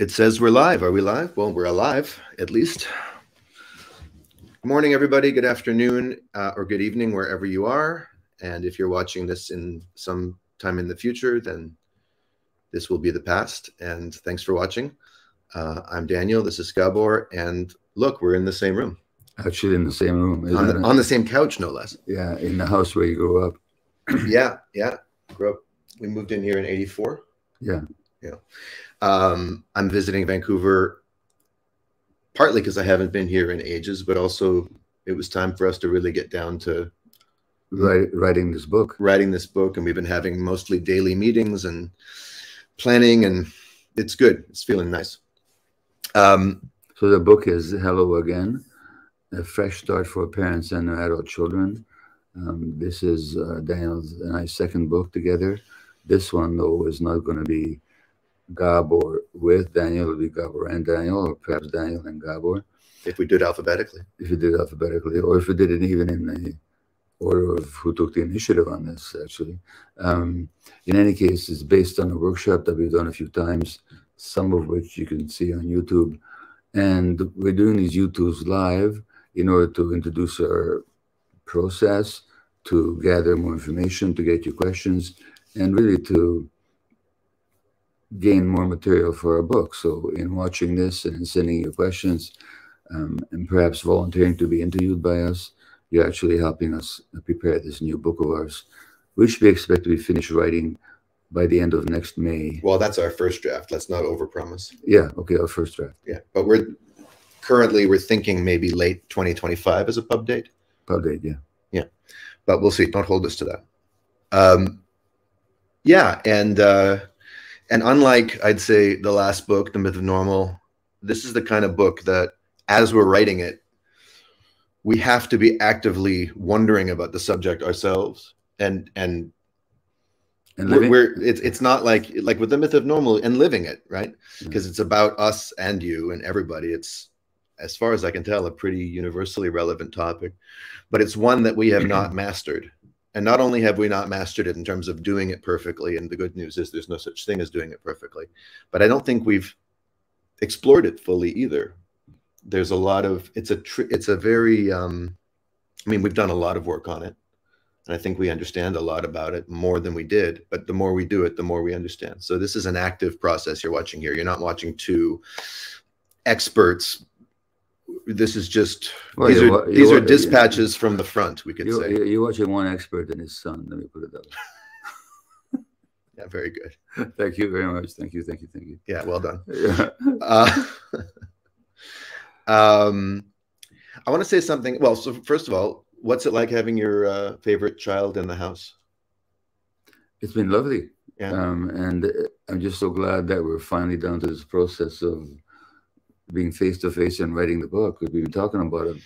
It says we're live. Are we live? Well, we're alive, at least. Good morning, everybody. Good afternoon uh, or good evening, wherever you are. And if you're watching this in some time in the future, then this will be the past. And thanks for watching. Uh, I'm Daniel. This is Gabor. And look, we're in the same room. Actually, in the same room. On the, on the, same couch, no less. Yeah, in the house where you grew up. yeah, yeah. Grew up. We moved in here in 84. Yeah. Yeah. Um, I'm visiting Vancouver partly because I haven't been here in ages, but also it was time for us to really get down to Write, writing this book. Writing this book, and we've been having mostly daily meetings and planning, and it's good. It's feeling nice. Um, so the book is Hello Again, a fresh start for parents and their adult children. Um, this is uh, Daniel's and I's second book together. This one, though, is not going to be Gabor with Daniel, it would be Gabor and Daniel, or perhaps Daniel and Gabor. If we did alphabetically. If we did alphabetically, or if we did it even in the order of who took the initiative on this, actually. Um, in any case, it's based on a workshop that we've done a few times, some of which you can see on YouTube. And we're doing these YouTubes live in order to introduce our process, to gather more information, to get your questions, and really to gain more material for our book. So in watching this and sending your questions um, and perhaps volunteering to be interviewed by us, you're actually helping us prepare this new book of ours, which we expect to be finished writing by the end of next May. Well, that's our first draft. Let's not overpromise. Yeah. Okay. Our first draft. Yeah. But we're currently, we're thinking maybe late 2025 as a pub date. Pub date. Yeah. Yeah. But we'll see. Don't hold us to that. Um, yeah. And, uh, and unlike I'd say the last book, The Myth of Normal, this is the kind of book that as we're writing it, we have to be actively wondering about the subject ourselves and and and we're, we're, it's it's not like like with the myth of normal and living it right? Mm-hmm. Because it's about us and you and everybody. It's as far as i can tell a pretty universally relevant topic but it's one that we have not mastered and not only have we not mastered it in terms of doing it perfectly, and the good news is there's no such thing as doing it perfectly, but I don't think we've explored it fully either. There's a lot of it's a it's a very um, I mean we've done a lot of work on it, and I think we understand a lot about it more than we did. But the more we do it, the more we understand. So this is an active process you're watching here. You're not watching two experts this is just well, these are these are dispatches from the front. We could you, say you're watching one expert and his son. Let me put it that way. yeah, very good. Thank you very much. Thank you. Thank you. Thank you. Yeah, well done. Yeah. Uh, um, I want to say something. Well, so first of all, what's it like having your uh, favorite child in the house? It's been lovely. Yeah. Um, and I'm just so glad that we're finally down to this process of being face to face and writing the book because we've been talking about it,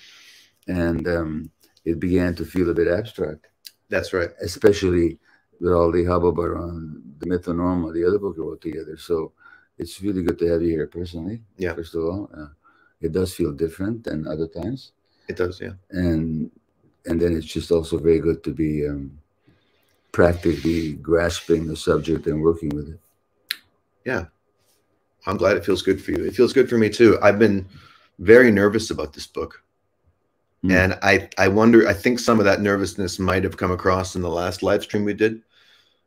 and um, it began to feel a bit abstract. That's right. Especially with all the hubbub around the myth normal, the other book we wrote together. So it's really good to have you here personally. Yeah. First of all, uh, it does feel different than other times. It does, yeah. And and then it's just also very good to be um, practically grasping the subject and working with it. Yeah, I'm glad it feels good for you. It feels good for me too. I've been very nervous about this book. Mm. And I, I wonder, I think some of that nervousness might have come across in the last live stream we did.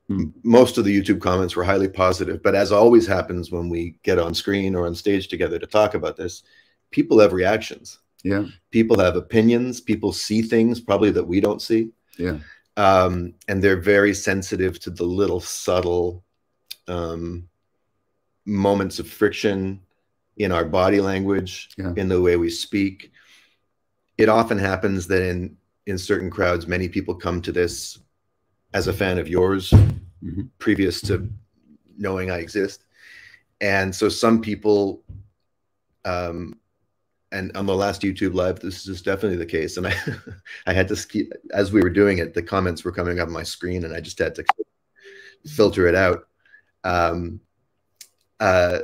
Mm. Most of the YouTube comments were highly positive, but as always happens when we get on screen or on stage together to talk about this, people have reactions. Yeah. People have opinions. People see things probably that we don't see. Yeah. Um, and they're very sensitive to the little subtle um, moments of friction in our body language, yeah. in the way we speak. It often happens that in in certain crowds, many people come to this as a fan of yours, mm -hmm. previous to knowing I exist, and so some people, um, and on the last YouTube live, this is definitely the case. And I, I had to keep as we were doing it, the comments were coming up on my screen, and I just had to filter it out. Um, uh,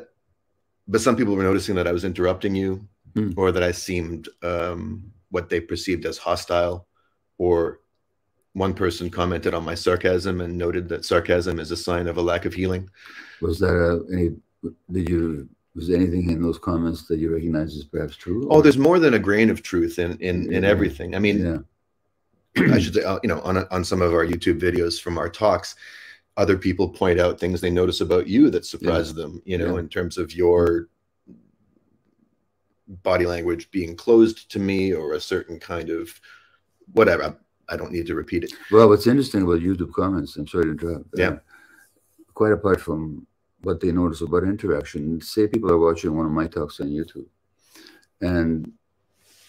but some people were noticing that I was interrupting you mm. or that I seemed um, what they perceived as hostile. Or one person commented on my sarcasm and noted that sarcasm is a sign of a lack of healing. Was there a, any, did you Was anything in those comments that you recognize as perhaps true? Oh, there's more than a grain of truth in in, in Yeah. everything. I mean, yeah, I should say, uh, you know, on on some of our YouTube videos from our talks, other people point out things they notice about you that surprise them. You know, Yeah. in terms of your body language being closed to me or a certain kind of whatever. I, I don't need to repeat it. Well, what's interesting about YouTube comments, I'm sorry to interrupt. uh, Yeah. quite apart from what they notice about interaction, say people are watching one of my talks on YouTube, and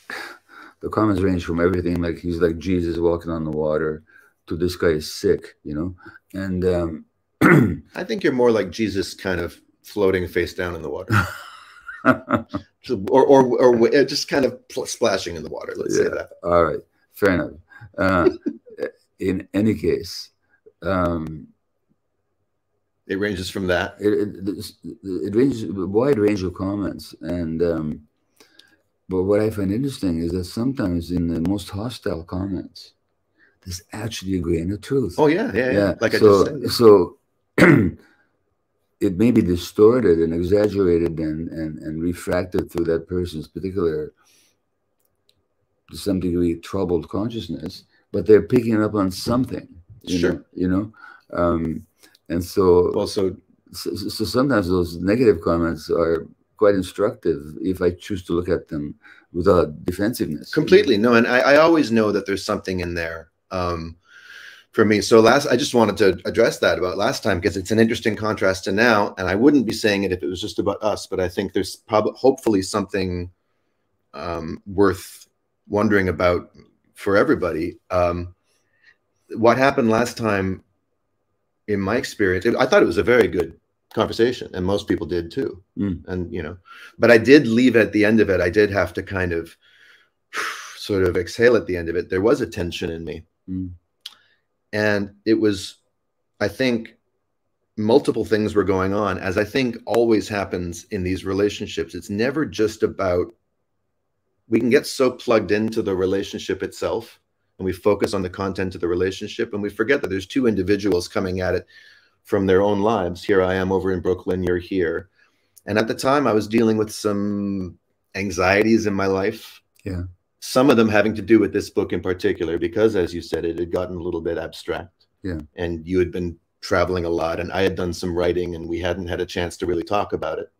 the comments range from everything like he's like Jesus walking on the water to this guy is sick, you know, and um, I think you're more like Jesus, kind of floating face down in the water, or or or uh, just kind of pl- splashing in the water. Let's say that. all right, fair enough. Uh, in any case, um, It ranges from that. it, it, it ranges a wide range of comments and um, but what i find interesting is that sometimes in the most hostile comments there's actually a grain of truth Oh yeah, yeah, yeah. Like I so just said. so it may be distorted and exaggerated and, and and refracted through that person's particular to some degree troubled consciousness but they're picking up on something you Sure. know, you know um and so Also, so, so so sometimes those negative comments are quite instructive if I choose to look at them without defensiveness. completely no and I, I always know that there's something in there um for me. So last i just wanted to address that about last time because it's an interesting contrast to now and i wouldn't be saying it if it was just about us but i think there's probably hopefully something um worth wondering about for everybody. Um what happened last time in my experience i thought it was a very good conversation and most people did too. Mm. and you know but i did leave at the end of it. I did have to kind of sort of exhale at the end of it. There was a tension in me Mm. and it was i think multiple things were going on as i think always happens in these relationships it's never just about we can get so plugged into the relationship itself and we focus on the content of the relationship and we forget that there's two individuals coming at it from their own lives here i am over in brooklyn you're here and at the time i was dealing with some anxieties in my life Yeah. Some of them having to do with this book in particular because as you said it had gotten a little bit abstract Yeah. and you had been traveling a lot and i had done some writing and we hadn't had a chance to really talk about it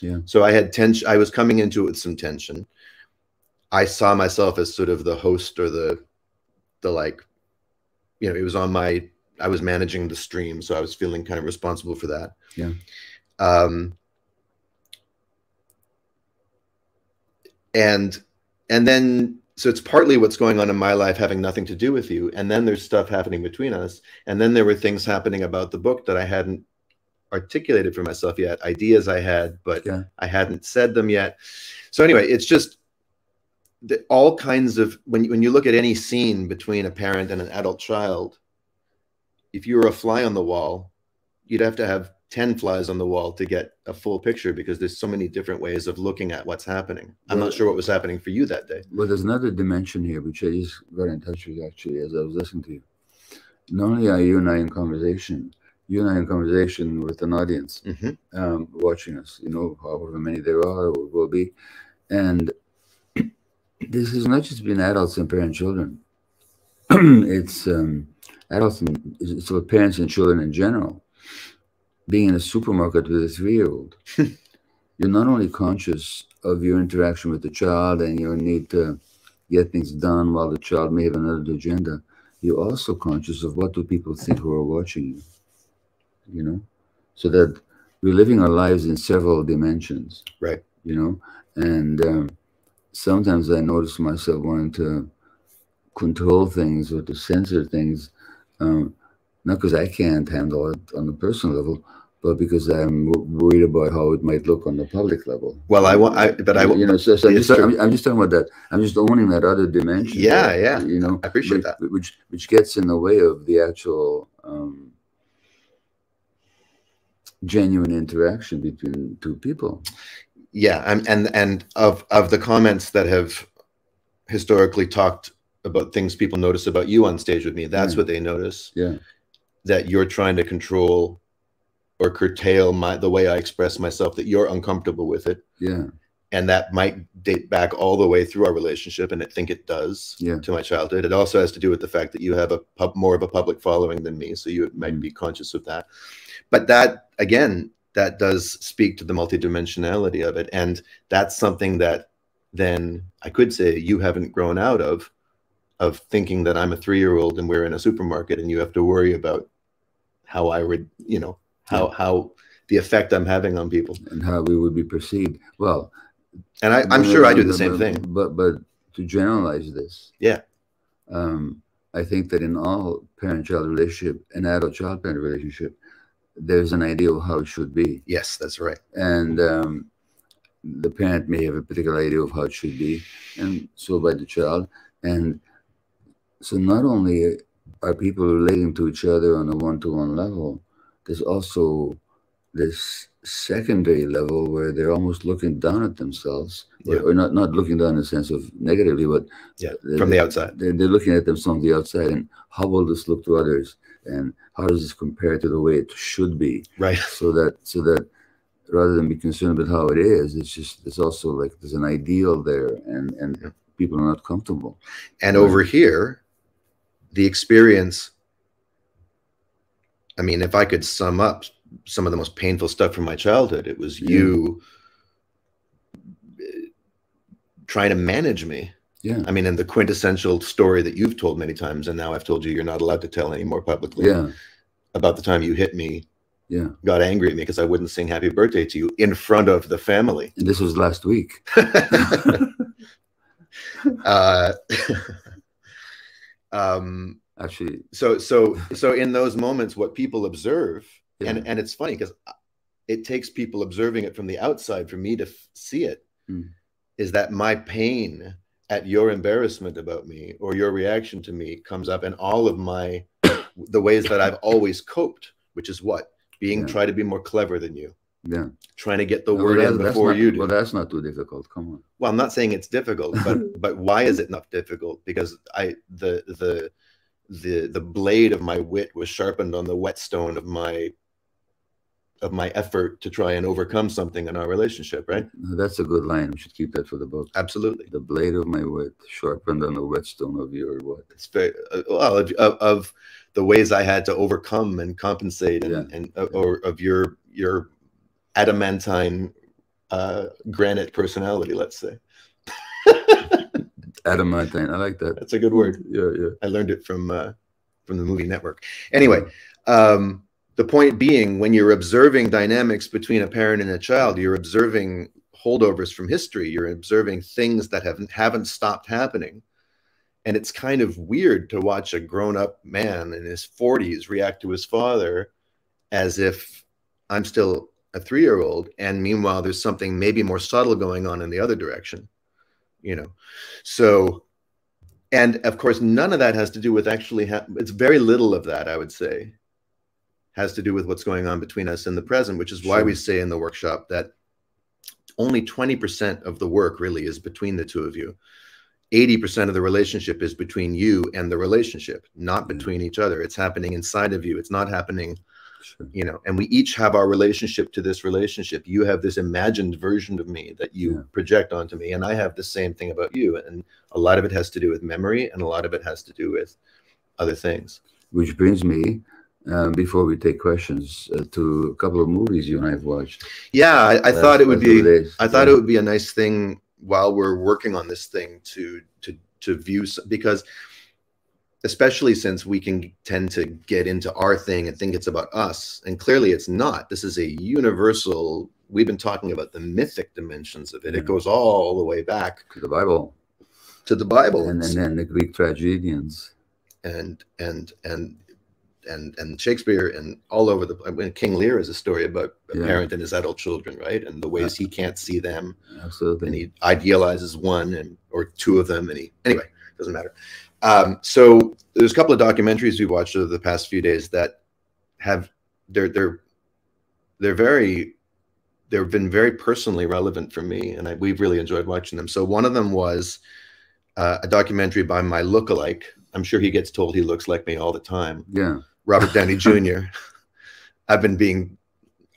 Yeah. so i had tension i was coming into it with some tension i saw myself as sort of the host or the the like you know it was on my i was managing the stream so i was feeling kind of responsible for that Yeah. um and and then so it's partly what's going on in my life having nothing to do with you. And then there's stuff happening between us. And then there were things happening about the book that i hadn't articulated for myself yet ideas i had but Yeah. i hadn't said them yet. So anyway it's just the, all kinds of when, you- when you look at any scene between a parent and an adult child if you were a fly on the wall you'd have to have 10 flies on the wall to get a full picture because there's so many different ways of looking at what's happening i'm Well- not sure what was happening for you that day Well, there's another dimension here, which I just got in touch with actually as I was listening to you. Not only are you and I in conversation, you and I in conversation with an audience Mhm. um, watching us, you know, however many there are or will be. And this has not just been adults and parent children. it's um, adults and it's parents and children in general. Being in a supermarket with a three-year-old, you're not only conscious of your interaction with the child and your need to get things done while the child may have another agenda, you're also conscious of what do people think who are watching you. You know, so that we're living our lives in several dimensions. Right. You know, and um, sometimes I notice myself wanting to control things or to censor things, um, not because I can't handle it on the personal level, but because I'm worried about how it might look on the public level. well i want i but i you know, so, so I'm, just. I'm, I'm just talking about that. I'm just owning that other dimension. Yeah, there, yeah. You know, I appreciate which, that. Which which gets in the way of the actual um, genuine interaction between two people. yeah and and and of of the comments that have historically talked about things people notice about you on stage with me that's Yeah. what they notice Yeah. that you're trying to control or curtail my the way I express myself that you're uncomfortable with it. Yeah. And that might date back all the way through our relationship, and I think it does Yeah. to my childhood. It also has to do with the fact that you have a pub, more of a public following than me, so you might Mm. be conscious of that. But that again, that does speak to the multidimensionality of it, and that's something that then I could say you haven't grown out of, of thinking that I'm a three-year-old and we're in a supermarket and you have to worry about how I would, you know, how how the effect I'm having on people. And how we would be perceived. Well, And I, I'm sure I do the same but- thing. But but to generalize this, Yeah. um, I think that in all parent-child relationship and adult-child parent relationship, there's an idea of how it should be, Yes, that's right. and um, the parent may have a particular idea of how it should be, and so by the child. And so not only are people relating to each other on a one-to-one level, there's also this secondary level where they're almost looking down at themselves, or- Yeah. or, not not looking down in the sense of negatively, but Yeah, from the outside. They're, they're looking at themselves from the outside, and how will this look to others, and how does this compare to the way it should be? Right. So that so that rather than be concerned with how it is, it's just it's also like there's an ideal there, and and Yeah. people are not comfortable. And Right. over here, the experience. I mean, if I could sum up some of the most painful stuff from my childhood, it was Yeah. you uh, trying to manage me. Yeah, I mean, and the quintessential story that you've told many times, and now I've told you you're not allowed to tell anymore publicly yeah, about the time you hit me, yeah. got angry at me because I wouldn't sing happy birthday to you in front of the family. And this was last week. uh, um, Actually, so so so in those moments what people observe yeah, and and it's funny because it takes people observing it from the outside for me to f- see it, is Mm. that my pain at your embarrassment about me or your reaction to me comes up and all of my the ways that i've always coped which is what being Yeah. try to be more clever than you yeah. trying to get the Well, word in before not- you do Well, that's not too difficult. Come on. well i'm not saying it's difficult but but why is it not difficult because i the the the the blade of my wit was sharpened on the whetstone of my of my effort to try and overcome something in our relationship right That's a good line. We should keep that for the book. absolutely The blade of my wit sharpened on the whetstone of your what? it's very uh, well of, of, of the ways i had to overcome and compensate and, Yeah. and uh, or of your your adamantine uh granite personality let's say Adamantine. I like that. that's a good word Yeah, yeah. I learned it from uh, from the movie Network. Anyway, um, the point being, when you're observing dynamics between a parent and a child, you're observing holdovers from history. You're observing things that haven't haven't stopped happening, and it's kind of weird to watch a grown-up man in his 40s react to his father as if I'm still a three-year-old, and meanwhile, there's something maybe more subtle going on in the other direction. You know, so and of course none of that has to do with actually ha- it's very little of that i would say has to do with what's going on between us in the present which is why Sure. we say in the workshop that only 20% of the work really is between the two of you 80% of the relationship is between you and the relationship not mm. between each other it's happening inside of you it's not happening. You know and we each have our relationship to this relationship you have this imagined version of me that you Yeah. project onto me and i have the same thing about you and a lot of it has to do with memory and a lot of it has to do with other things Which brings me, um, before we take questions, uh, to a couple of movies you and I have watched. yeah i, I last- thought it would be days. i thought Yeah. it would be a nice thing while we're working on this thing to to to view because especially since we can tend to get into our thing and think it's about us and clearly it's not this is a universal we've been talking about the mythic dimensions of it Yeah. it goes all the way back to the Bible, to the bible and, and then the Greek tragedians. and and and and and Shakespeare and all over the I mean, King Lear is a story about a Yeah. parent and his adult children, right? And the ways he can't see them, Absolutely. and he idealizes one and or two of them, and he anyway it doesn't matter. Um, so there's a couple of documentaries we've watched over the past few days that have they're they're they're very they've been very personally relevant for me, and I, we've really enjoyed watching them. So one of them was uh, a documentary by my lookalike. I'm sure he gets told he looks like me all the time. Yeah. Robert Downey Jr. I've been being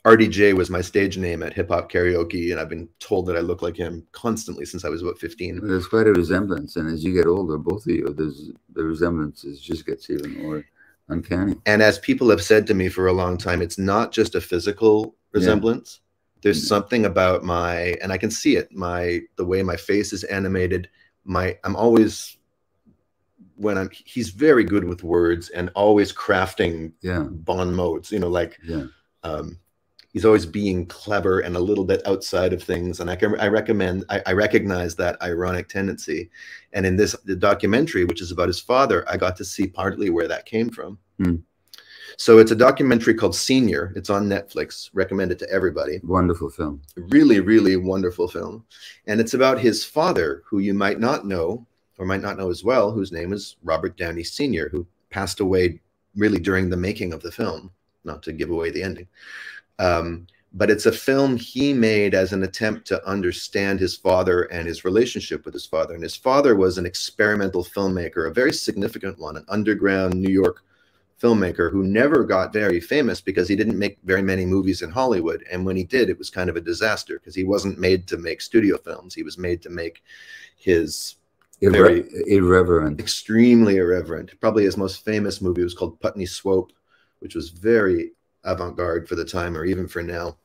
RDJ was my stage name at hip hop karaoke, and I've been told that I look like him constantly since I was about 15. There's quite a resemblance, and as you get older, both of you, there's the resemblances just gets even more uncanny. And as people have said to me for a long time, it's not just a physical resemblance. Yeah. There's something about my, and I can see it, my the way my face is animated. My I'm always when I'm he's very good with words and always crafting yeah. bon mots, you know, like yeah. um, he's always being clever and a little bit outside of things. And I can, I recommend, I, I, recognize that ironic tendency. And in this the documentary, which is about his father, I got to see partly where that came from. Mm. So it's a documentary called Senior. It's on Netflix. Recommend it to everybody. Wonderful film. Really, really wonderful film. And it's about his father, who you might not know or might not know as well, whose name is Robert Downey Sr., who passed away really during the making of the film, not to give away the ending. Um, but it's a film he made as an attempt to understand his father and his relationship with his father. And his father was an experimental filmmaker, a very significant one, an underground New York filmmaker who never got very famous because he didn't make very many movies in Hollywood. And when he did, it was kind of a disaster because he wasn't made to make studio films. He was made to make his Irre very irreverent, extremely irreverent. Probably his most famous movie was called Putney Swope, which was very avant-garde for the time or even for now.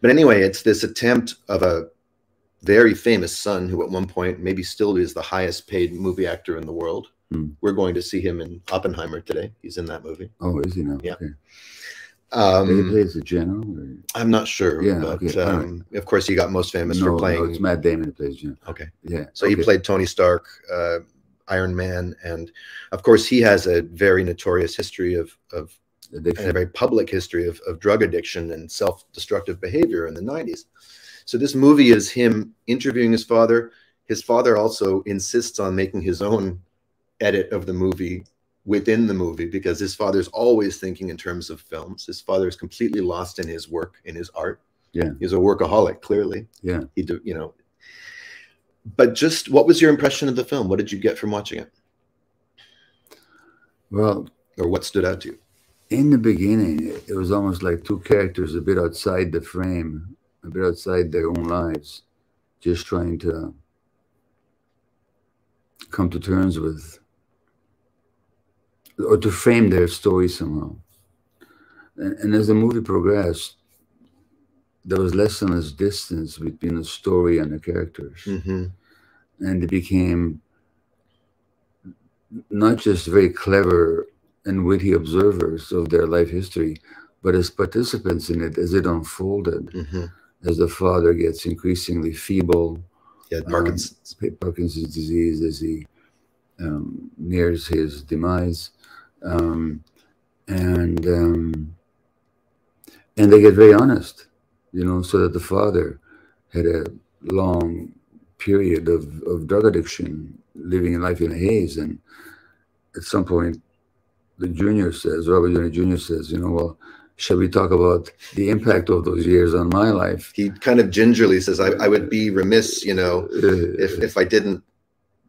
But anyway, it's this attempt of a very famous son who at one point maybe still is the highest paid movie actor in the world. Hmm. We're going to see him in Oppenheimer today. He's in that movie. Oh, is he now? Yeah. Okay. Um, he plays the general. Or? I'm not sure. Yeah, but okay, um, of course he got most famous No, for playing. no, it's Matt Damon who plays general. okay. Yeah. So he played Tony Stark, uh, Iron Man, and of course he has a very notorious history of of and a very public history of, of drug addiction and self-destructive behavior in the 90s. So this movie is him interviewing his father. His father also insists on making his own edit of the movie within the movie because his father's always thinking in terms of films. His father is completely lost in his work, in his art. Yeah. He's a workaholic, clearly. Yeah. He do, you know. But just what was your impression of the film? What did you get from watching it? Well, Or what stood out to you? In the beginning, it was almost like two characters a bit outside the frame, a bit outside their own lives, just trying to come to terms with or to frame their story somehow. And, and as the movie progressed, there was less and less distance between the story and the characters. Mm-hmm. And they became not just very clever and witty observers of their life history, but as participants in it as it unfolded, Mm-hmm. as the father gets increasingly feeble, He had um, Parkinson's. Parkinson's disease as he um, nears his demise, um, and um, and they get very honest, you know, so that the father had a long period of, of drug addiction, living a life in a haze, and at some point, the junior says, Robert Downey Jr. says, you know, well, shall we talk about the impact of those years on my life? he kind of gingerly says, I, I would be remiss, you know, Uh, if, if I didn't,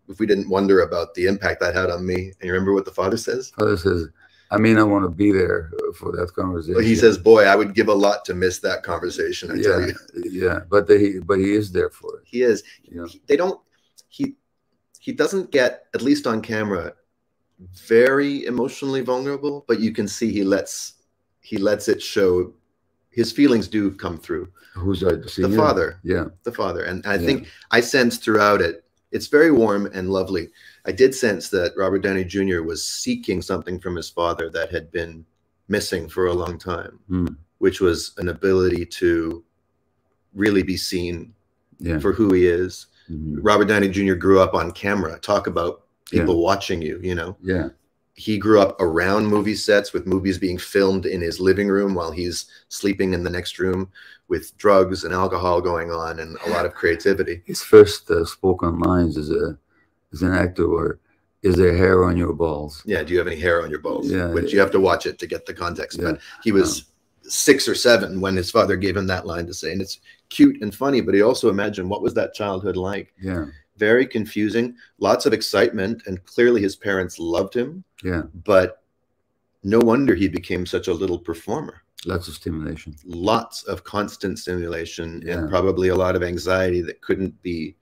if we didn't wonder about the impact that had on me. And you remember what the father says? Father says, I may not want to be there for that conversation. Well, he says, boy, I would give a lot to miss that conversation. I tell yeah, you, yeah, but they, but he is there for it. he is, You know? he- they don't, he, he doesn't get, at least on camera, very emotionally vulnerable, but you can see he lets, he lets it show his feelings do come through Who's that? the senior? father. Yeah, the father. And I Yeah. think I sensed throughout it, it's very warm and lovely. I did sense that Robert Downey Jr. was seeking something from his father that had been missing for a long time, Hmm. which was an ability to really be seen yeah. for who he is. Mhm. Robert Downey Jr. grew up on camera. Talk about people watching you, you know. Yeah, He grew up around movie sets with movies being filmed in his living room while he's sleeping in the next room with drugs and alcohol going on and a lot of creativity. his first uh, spoken lines as a as an actor were, "Is there hair on your balls?" Yeah, do you have any hair on your balls? Yeah, Which you have to watch it to get the context. Yeah. But he was six or seven when his father gave him that line to say. And it's cute and funny, but he also imagined what was that childhood like? Yeah, Very confusing, lots of excitement, and clearly his parents loved him, yeah, but no wonder he became such a little performer. Lots of stimulation. lots of constant stimulation Yeah. and probably a lot of anxiety that couldn't be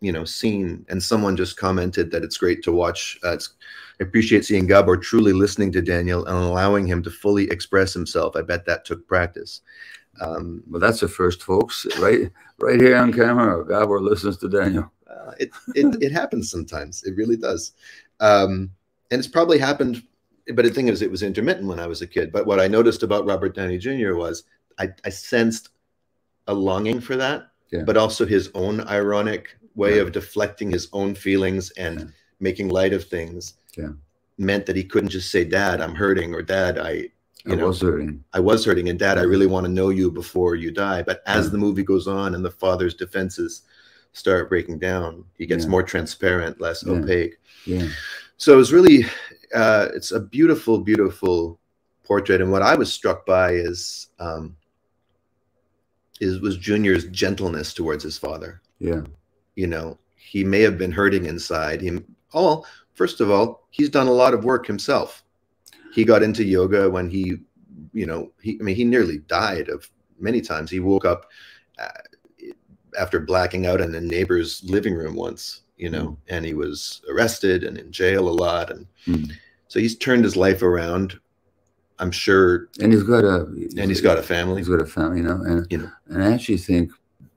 you know seen and someone just commented that it's great to watch uh, it's, I appreciate seeing Gabor truly listening to Daniel and allowing him to fully express himself. I bet that took practice. Um, Well, that's the first, folks. Right, right here on camera. Gabor listens to Daniel. uh, it, it it happens sometimes. It really does, um, and it's probably happened. But the thing is, it was intermittent when I was a kid. But what I noticed about Robert Downey Jr. was I, I sensed a longing for that, Yeah. but also his own ironic way Yeah. of deflecting his own feelings and Yeah. making light of things. Yeah. meant that he couldn't just say, "Dad, I'm hurting," or "Dad, I You I know. was hurting. I was hurting," and "Dad, I really want to know you before you die." But as the movie goes on and the father's defenses start breaking down, he gets Yeah. more transparent, less Yeah. opaque. Yeah, So it's really, uh, it's a beautiful, beautiful portrait. And what I was struck by is, um, is was Junior's gentleness towards his father. yeah, You know, he may have been hurting inside. He, all first of all, he's done a lot of work himself. He got into yoga when he, you know, he. I mean, he nearly died of many times. He woke up uh, after blacking out in a neighbor's living room once, you know, and he was arrested and in jail a lot. And Mm. so he's turned his life around. I'm sure, and he's got a and he's got a family. he's got a family you know. and You know. and I actually think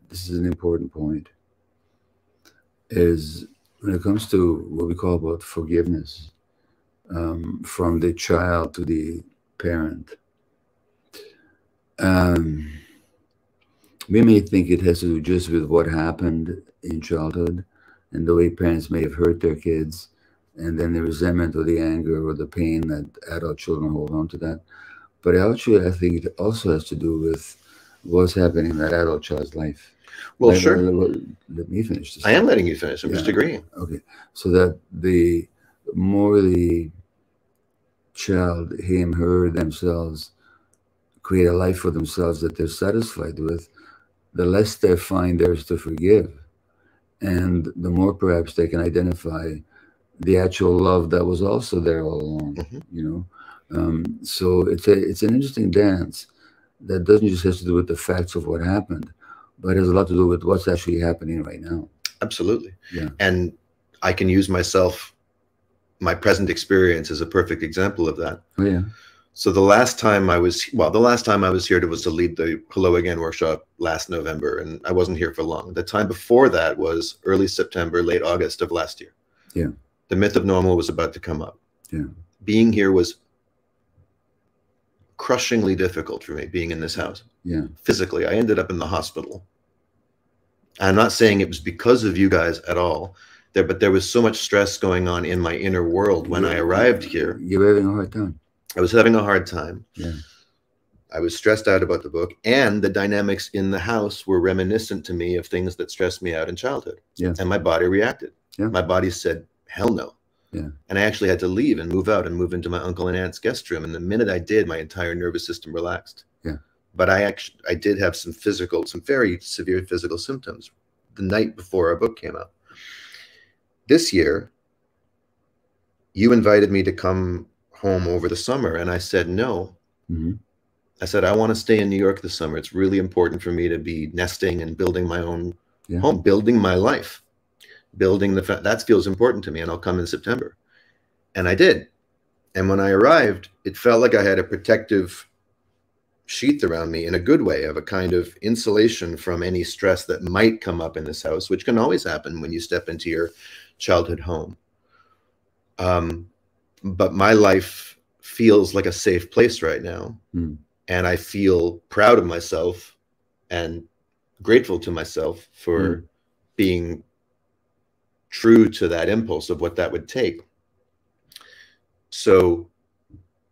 this is an important point. Is when it comes to what we call about forgiveness, um, from the child to the parent. Um, we may think it has to do just with what happened in childhood and the way parents may have hurt their kids and then the resentment or the anger or the pain that adult children hold on to that. But actually, I think it also has to do with what's happening in that adult child's life. Well, Let- sure. Let, let- let me finish this. I am letting you finish. I'm just agreeing. Okay, so that the more the child, him, her, themselves, create a life for themselves that they're satisfied with, the less they find there's to forgive, and the more perhaps they can identify the actual love that was also there all along. Mhm. You know, um, so it's a it's an interesting dance that doesn't just have to do with the facts of what happened, but has a lot to do with what's actually happening right now. Absolutely. Yeah. And I can use myself, my present experience is a perfect example of that. Oh yeah. So the last time I was, well, the last time I was here was to lead the Hello Again workshop last November, and I wasn't here for long. The time before that was early September, late August of last year. Yeah. The myth of normal was about to come up. Yeah. Being here was crushingly difficult for me, being in this house. Yeah. physically. I ended up in the hospital. I'm not saying it was because of you guys at all, there, but there was so much stress going on in my inner world when I arrived here. You're having a hard time. I was having a hard time. Yeah. I was stressed out about the book, and the dynamics in the house were reminiscent to me of things that stressed me out in childhood. Yeah. And my body reacted. Yeah. My body said, hell no. Yeah. And I actually had to leave and move out and move into my uncle and aunt's guest room. And the minute I did, my entire nervous system relaxed. Yeah. But I actually I did have some physical, some very severe physical symptoms the night before our book came out. This year, you invited me to come home over the summer, and I said no. hmm I said, I want to stay in New York this summer. It's really important for me to be nesting and building my own Yeah. home, building my life, building the, fa- that feels important to me. And I'll come in September. And I did. And when I arrived, it felt like I had a protective sheath around me in a good way of a kind of insulation from any stress that might come up in this house, which can always happen when you step into your childhood home. Um, but my life feels like a safe place right now Mm. and I feel proud of myself and grateful to myself for Mm. being true to that impulse of what that would take. So,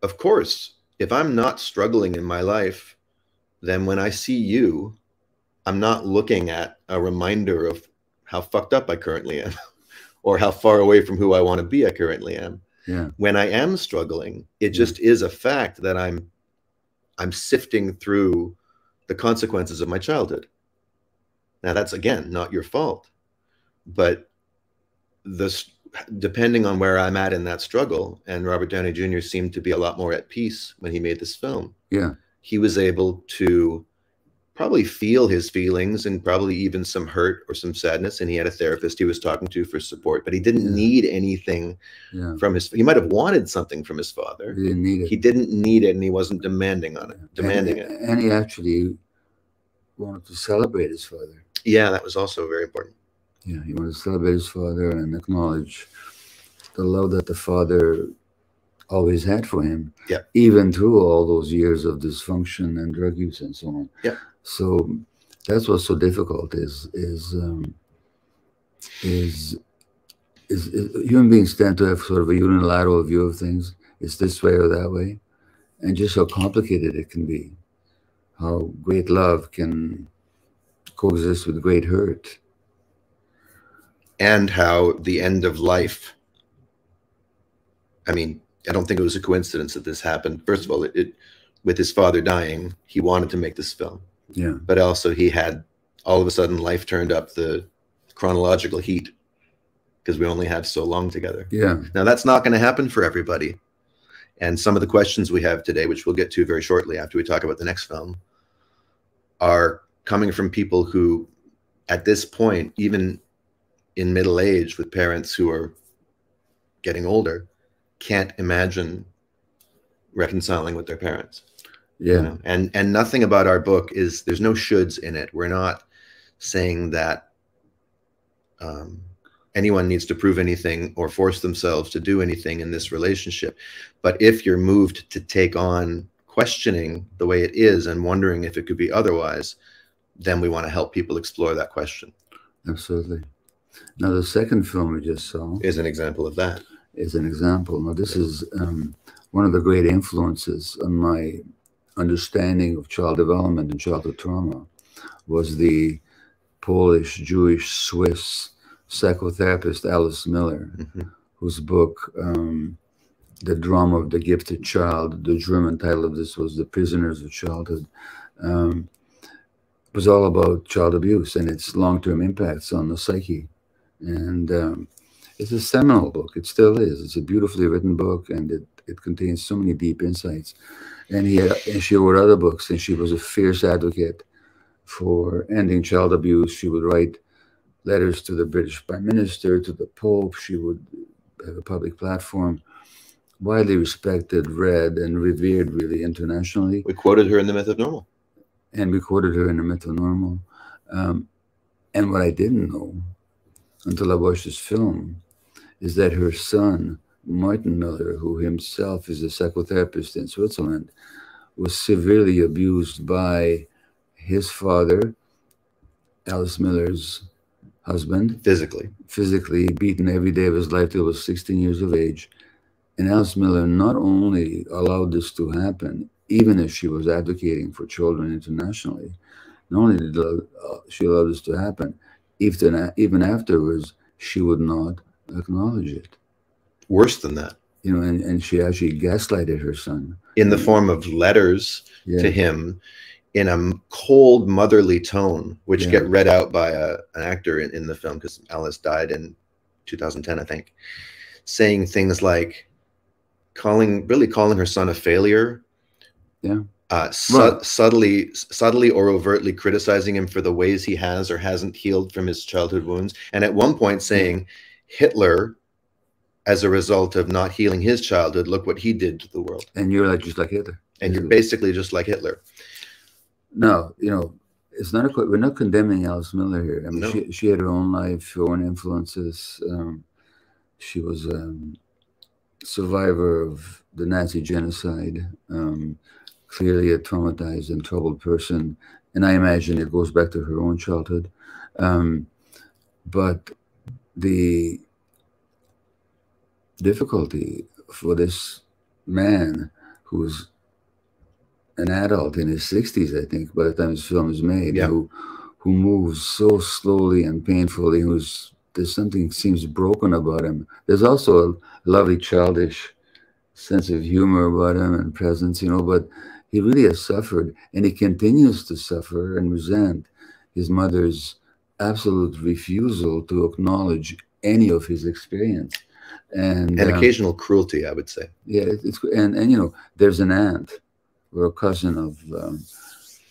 of course, if I'm not struggling in my life, then when I see you, I'm not looking at a reminder of how fucked up I currently am or how far away from who I want to be I currently am Yeah. when I am struggling, it just is a fact that I'm I'm sifting through the consequences of my childhood. Now that's again not your fault, but this depending on where I'm at in that struggle, and Robert Downey Jr. seemed to be a lot more at peace when he made this film. Yeah. he was able to probably feel his feelings and probably even some hurt or some sadness. And he had a therapist he was talking to for support, but he didn't Yeah. need anything Yeah. from his. He might have wanted something from his father. He didn't need it. He didn't need it, and he wasn't demanding on it. Demanding and, it. And he actually wanted to celebrate his father. Yeah, that was also very important. Yeah, he wanted to celebrate his father and acknowledge the love that the father always had for him. Yeah. Even through all those years of dysfunction and drug use and so on. Yeah. So that's what's so difficult is is um, is, is is human beings tend to have sort of a unilateral view of things. It's this way or that way, and just how complicated it can be. How great love can coexist with great hurt. and how the end of life i mean i don't think it was a coincidence that this happened first of all it, it with his father dying he wanted to make this film Yeah. but also he had all of a sudden life turned up the chronological heat because we only have so long together Yeah. now that's not going to happen for everybody and some of the questions we have today which we'll get to very shortly after we talk about the next film are coming from people who at this point even in middle age with parents who are getting older can't imagine reconciling with their parents you Yeah. know? and and nothing about our book is there's no shoulds in it we're not saying that um, anyone needs to prove anything or force themselves to do anything in this relationship but if you're moved to take on questioning the way it is and wondering if it could be otherwise then we want to help people explore that question Absolutely. Now, the second film we just saw is an example of that is an example. Now, this is um, one of the great influences on my understanding of child development and childhood trauma was the Polish, Jewish, Swiss psychotherapist Alice Miller, Mhm. whose book, um, The Drama of the Gifted Child, the German title of this was The Prisoners of Childhood, um, was all about child abuse and its long term impacts on the psyche. And um, it's a seminal book. It still is. It's a beautifully written book and it, it contains so many deep insights. And, he and she wrote other books and she was a fierce advocate for ending child abuse. She would write letters to the British Prime Minister, to the Pope. She would have a public platform, widely respected, read, and revered really internationally. we quoted her in the myth of normal And we quoted her in the Myth of Normal. Um, and what I didn't know until I watched this film is that her son, Martin Miller, who himself is a psychotherapist in Switzerland, was severely abused by his father, Alice Miller's husband, physically physically beaten every day of his life till he was 16 years of age. And Alice Miller not only allowed this to happen, even as she was advocating for children internationally, not only did uh, she allow this to happen, even, even afterwards, she would not acknowledge it. worse than that You know, and, and she actually gaslighted her son. in the form of letters Yeah. to him in a cold motherly tone which Yeah. get read out by a, an actor in, in the film because alice died in 2010 i think saying things like calling really calling her son a failure Yeah. uh, su- Right. subtly subtly or overtly criticizing him for the ways he has or hasn't healed from his childhood wounds and at one point saying hitler as a result of not healing his childhood look what he did to the world And you're like just like Hitler. and you're Basically. just like hitler No, you know, it's not a. We're not condemning Alice Miller here. I mean, No. she she had her own life, her own influences. Um, she was a survivor of the Nazi genocide. Um, clearly, a traumatized and troubled person, and I imagine it goes back to her own childhood. Um, but the difficulty for this man who's an adult in his 60s, I think, by the time this film is made, Yeah. who who moves so slowly and painfully, who's there's something seems broken about him. There's also a lovely childish sense of humor about him and presence, you know, but he really has suffered and he continues to suffer and resent his mother's absolute refusal to acknowledge any of his experience. And, and um, occasional cruelty i would say yeah, it's and and you know, there's an aunt or a cousin of um,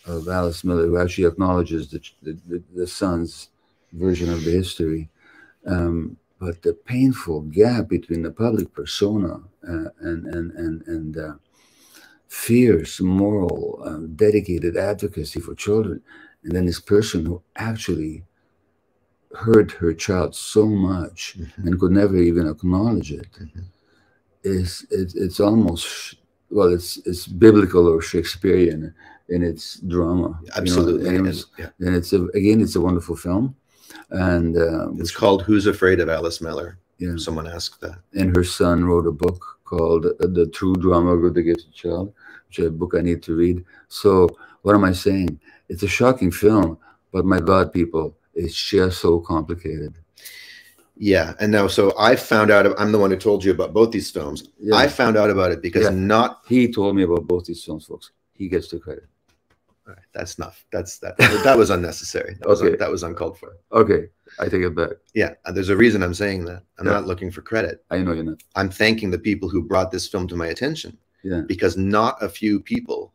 of Alice Miller, who actually acknowledges the the, the, the son's version of the history. Um, but the painful gap between the public persona uh, and and and and uh, fierce, moral, uh, dedicated advocacy for children, and then this person who actually hurt her child so much mm-hmm. and could never even acknowledge it mm-hmm. is it, it's almost well it's it's biblical or shakespearean in its drama absolutely you know? and, and, yeah. and, it's a, again it's a wonderful film and uh, it's called who's afraid of alice miller yeah someone asked that and her son wrote a book called uh, the true drama of the gifted child which is a book i need to read so what am i saying it's a shocking film but my god people it's just so complicated. Yeah, and now so I found out. I'm the one who told you about both these films. Yeah. I found out about it because yeah. not he told me about both these films, folks. He gets the credit. All right, that's enough. That's that. that was unnecessary. That was okay. that was uncalled for. Okay, I take it back. Yeah, uh, there's a reason I'm saying that. I'm yeah. not looking for credit. I know you're not. I'm thanking the people who brought this film to my attention. Yeah. Because not a few people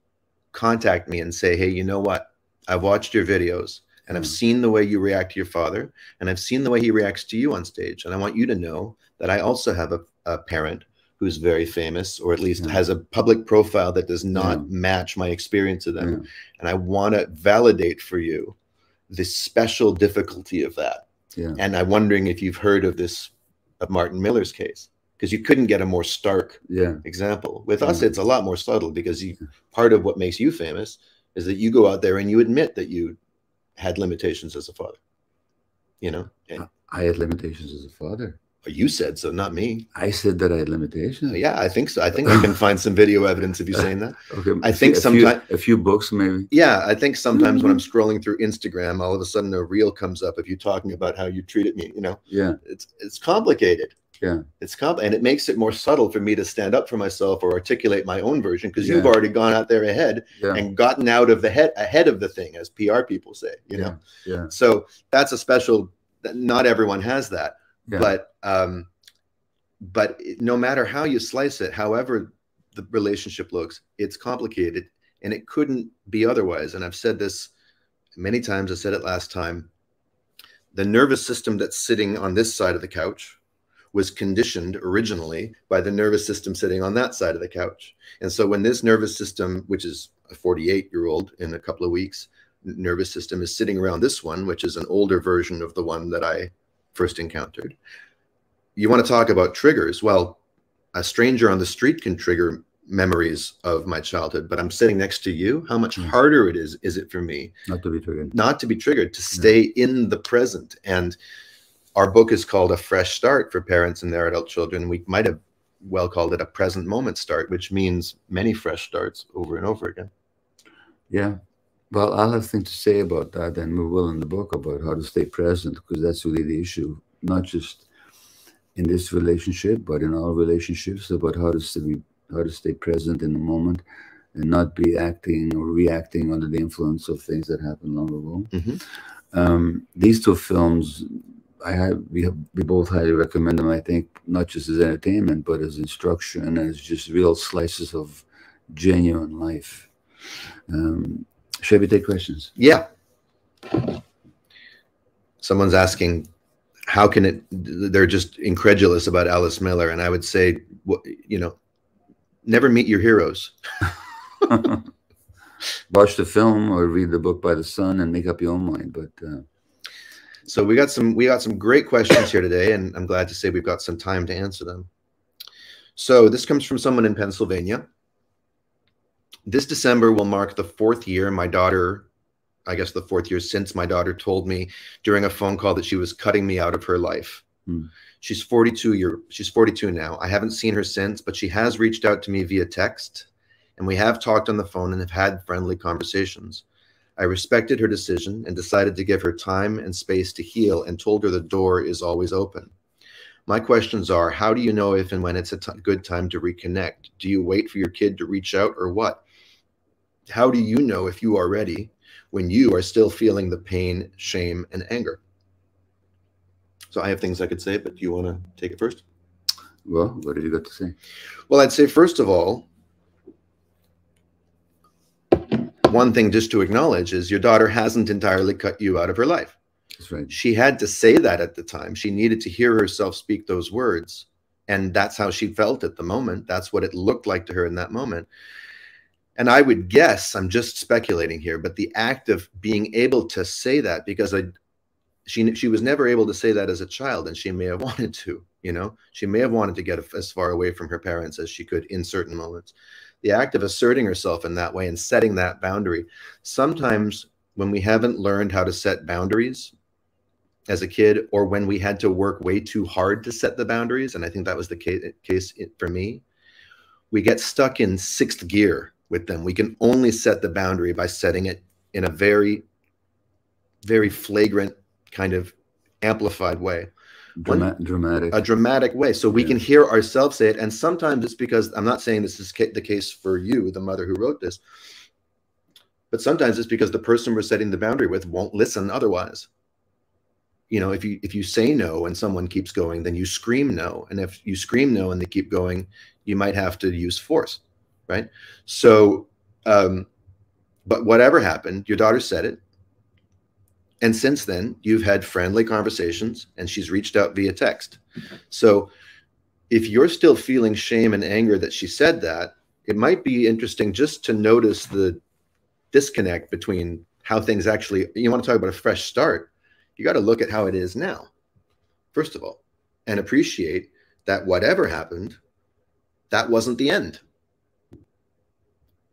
contact me and say, "Hey, you know what? I've watched your videos and I've hmm. seen the way you react to your father, and I've seen the way he reacts to you on stage. And I want you to know that I also have a, a parent who's very famous, or at least yeah. has a public profile that does not yeah. match my experience of them. Yeah. And I want to validate for you the special difficulty of that. And I'm wondering if you've heard of this of Martin Miller's case because you couldn't get a more stark example. With us, it's a lot more subtle because you, part of what makes you famous is that you go out there and you admit that you had limitations as a father. You know, and I had limitations as a father. Oh, you said so, not me. I said that I had limitations. Yeah, I think so. I think I can find some video evidence of you saying that. okay. I think sometimes a few books maybe. Yeah, I think sometimes when I'm mm-hmm. scrolling through Instagram, all of a sudden a reel comes up of you talking about how you treated me. You know. Yeah. It's it's complicated. Yeah. It's comp and it makes it more subtle for me to stand up for myself or articulate my own version because yeah. you've already gone out there ahead yeah. and gotten out of the head ahead of the thing, as PR people say, you know. Yeah. So that's a special not everyone has that. Yeah. But um but no matter how you slice it, however the relationship looks, it's complicated and it couldn't be otherwise. And I've said this many times, I said it last time. The nervous system that's sitting on this side of the couch was conditioned originally by the nervous system sitting on that side of the couch. And so when this nervous system, which is a 48 year old in a couple of weeks, nervous system is sitting around this one, which is an older version of the one that I first encountered. You want to talk about triggers? Well, a stranger on the street can trigger memories of my childhood, but I'm sitting next to you. How much mm. harder it is is it for me not to be triggered, not to be triggered, to stay yeah. in the present and our book is called A Fresh Start for Parents and Their Adult Children. We might have well called it a present moment start, which means many fresh starts over and over again. Yeah. Well, I'll have things to say about that, and we will in the book about how to stay present, because that's really the issue, not just in this relationship, but in all relationships, about how to stay, how to stay present in the moment and not be acting or reacting under the influence of things that happened long ago. Mm -hmm. um, these two films I have we have, we both highly recommend them. I think not just as entertainment, but as instruction as just real slices of genuine life. Um, should we take questions? Yeah. Someone's asking, how can it? They're just incredulous about Alice Miller, and I would say, you know, never meet your heroes. Watch the film or read the book by the son and make up your own mind, but. Uh, so we got some we got some great questions here today, and I'm glad to say we've got some time to answer them. So this comes from someone in Pennsylvania. This December will mark the fourth year my daughter, I guess the fourth year since my daughter told me during a phone call that she was cutting me out of her life. Hmm. She's 42 year she's 42 now. I haven't seen her since, but she has reached out to me via text and we have talked on the phone and have had friendly conversations. I respected her decision and decided to give her time and space to heal and told her the door is always open. My questions are how do you know if and when it's a good time to reconnect? Do you wait for your kid to reach out or what? How do you know if you are ready when you are still feeling the pain, shame, and anger? So I have things I could say, but do you want to take it first? Well, what have you got to say? Well, I'd say, first of all, one thing just to acknowledge is your daughter hasn't entirely cut you out of her life. That's right. She had to say that at the time. She needed to hear herself speak those words. And that's how she felt at the moment. That's what it looked like to her in that moment. And I would guess, I'm just speculating here, but the act of being able to say that, because I, she, she was never able to say that as a child, and she may have wanted to, you know, she may have wanted to get as far away from her parents as she could in certain moments. The act of asserting herself in that way and setting that boundary. Sometimes when we haven't learned how to set boundaries, as a kid or when we had to work way too hard to set the boundaries and i think that was the case, case for me we get stuck in sixth gear with them we can only set the boundary by setting it in a very very flagrant kind of amplified way Drama dramatic. a dramatic way. So we yeah. can hear ourselves say it. And sometimes it's because i'm not saying this is ca the case for you the mother who wrote this but sometimes it's because the person we're setting the boundary with won't listen otherwise. You know if you if you say no and someone keeps going then you scream no. And if you scream no and they keep going you might have to use force right? So um but whatever happened your daughter said it and since then you've had friendly conversations and she's reached out via text so if you're still feeling shame and anger that she said that it might be interesting just to notice the disconnect between how things actually you want to talk about a fresh start you got to look at how it is now, first of all, and appreciate that whatever happened, that wasn't the end.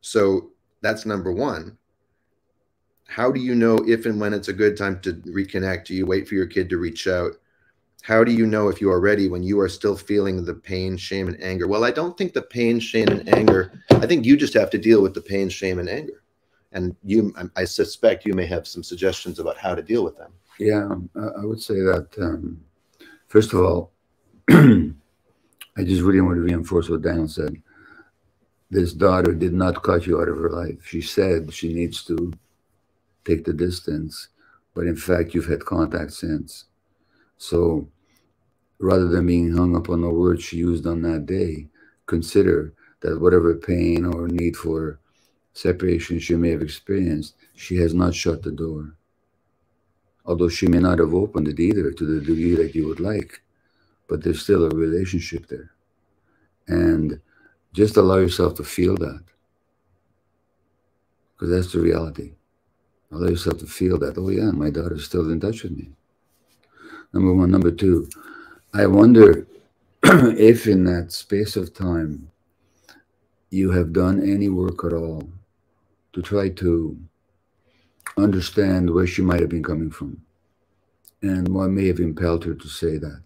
So that's number one. How do you know if and when it's a good time to reconnect? Do you wait for your kid to reach out? How do you know if you are ready when you are still feeling the pain, shame, and anger? Well, I don't think the pain, shame, and anger, I think you just have to deal with the pain, shame, and anger. And you, I suspect you may have some suggestions about how to deal with them. Yeah, I would say that, um, first of all, I just really want to reinforce what Daniel said. This daughter did not cut you out of her life. She said she needs to take the distance, but in fact, you've had contact since. So rather than being hung up on the words she used on that day, consider that whatever pain or need for separation she may have experienced, she has not shut the door although she may not have opened it either to the degree that you would like, but there's still a relationship there. And just allow yourself to feel that. Because that's the reality. Allow yourself to feel that, oh yeah, my daughter's still in touch with me. Number one. Number two, I wonder if in that space of time you have done any work at all to try to understand where she might have been coming from and what may have impelled her to say that.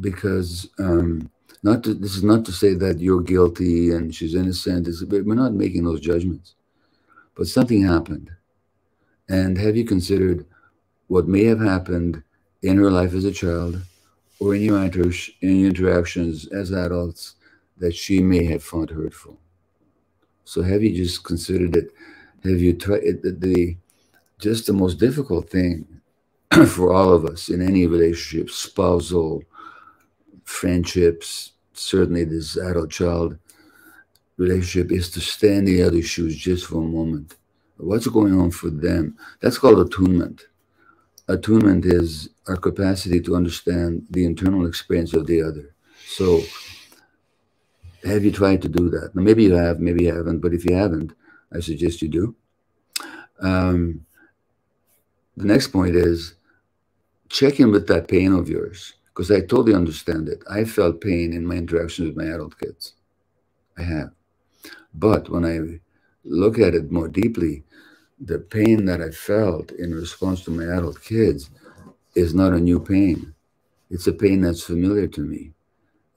Because um, not to, this is not to say that you're guilty and she's innocent. It's, we're not making those judgments. But something happened. And have you considered what may have happened in her life as a child or in your, inter in interactions as adults that she may have found hurtful? So have you just considered it have you tried the, the just the most difficult thing for all of us in any relationship, spousal, friendships, certainly this adult child relationship, is to stand in the other shoes just for a moment. What's going on for them? That's called attunement. Attunement is our capacity to understand the internal experience of the other. So, have you tried to do that? Now, maybe you have, maybe you haven't, but if you haven't, I suggest you do. Um, the next point is check in with that pain of yours because I totally understand it. I felt pain in my interactions with my adult kids. I have. But when I look at it more deeply, the pain that I felt in response to my adult kids is not a new pain. It's a pain that's familiar to me.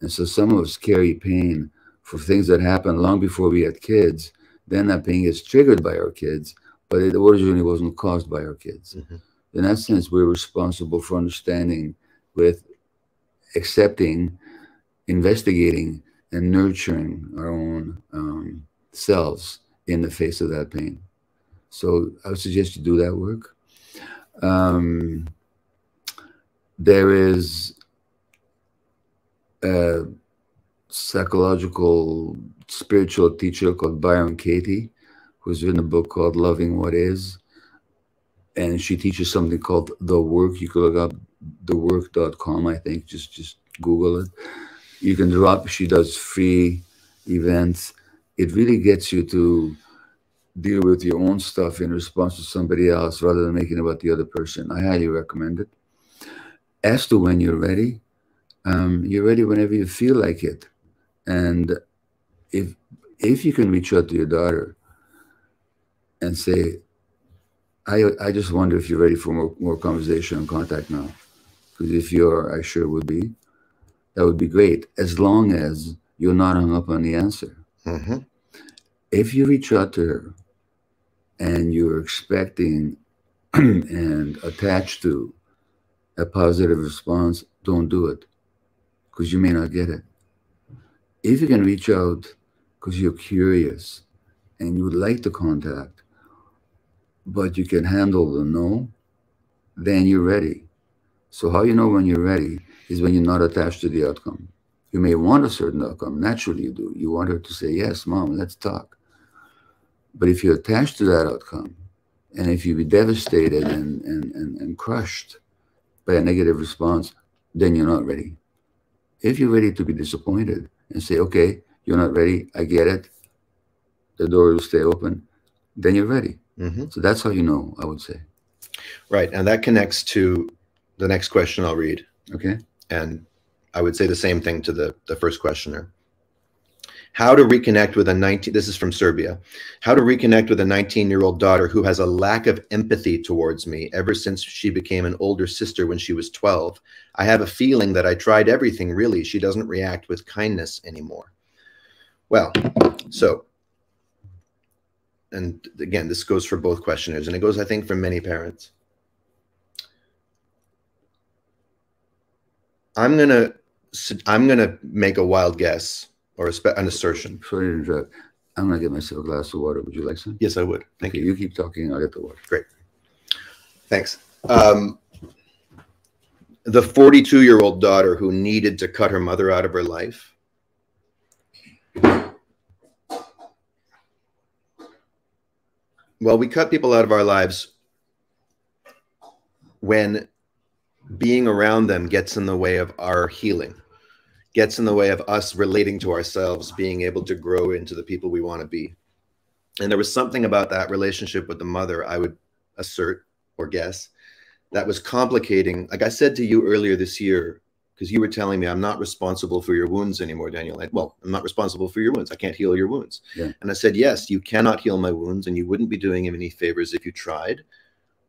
And so some of us carry pain for things that happened long before we had kids then that pain gets triggered by our kids, but it originally wasn't caused by our kids. Mm -hmm. In that sense, we're responsible for understanding with accepting, investigating, and nurturing our own um, selves in the face of that pain. So I would suggest you do that work. Um, there is a psychological spiritual teacher called Byron Katie, who's written a book called Loving What Is. And she teaches something called The Work. You can look up thework.com, I think. Just just Google it. You can drop, she does free events. It really gets you to deal with your own stuff in response to somebody else rather than making it about the other person. I highly recommend it. As to when you're ready, um, you're ready whenever you feel like it. And if if you can reach out to your daughter and say, I, I just wonder if you're ready for more, more conversation and contact now. Because if you are, I sure would be. That would be great, as long as you're not hung up on the answer. Mm-hmm. If you reach out to her and you're expecting and attached to a positive response, don't do it because you may not get it. If you can reach out because you're curious and you would like to contact, but you can handle the no, then you're ready. So, how you know when you're ready is when you're not attached to the outcome. You may want a certain outcome. Naturally, you do. You want her to say, Yes, mom, let's talk. But if you're attached to that outcome, and if you be devastated and, and, and, and crushed by a negative response, then you're not ready. If you're ready to be disappointed and say, okay, you're not ready, I get it, the door will stay open, then you're ready. Mm-hmm. So that's how you know, I would say. Right. And that connects to the next question I'll read. Okay. And I would say the same thing to the, the first questioner. How to reconnect with a 19, this is from Serbia. How to reconnect with a 19 year old daughter who has a lack of empathy towards me ever since she became an older sister when she was 12. I have a feeling that I tried everything really. She doesn't react with kindness anymore. Well, so, and again, this goes for both questioners, and it goes, I think, for many parents. I'm gonna, I'm gonna make a wild guess or a, an assertion. Sorry to interrupt. I'm gonna get myself a glass of water. Would you like some? Yes, I would. Thank okay, you. You keep talking. I'll get the water. Great. Thanks. Um, the 42 year old daughter who needed to cut her mother out of her life. Well, we cut people out of our lives when being around them gets in the way of our healing, gets in the way of us relating to ourselves, being able to grow into the people we want to be. And there was something about that relationship with the mother, I would assert or guess, that was complicating. Like I said to you earlier this year, because you were telling me I'm not responsible for your wounds anymore, Daniel. I, well, I'm not responsible for your wounds. I can't heal your wounds. Yeah. And I said, yes, you cannot heal my wounds, and you wouldn't be doing him any favors if you tried.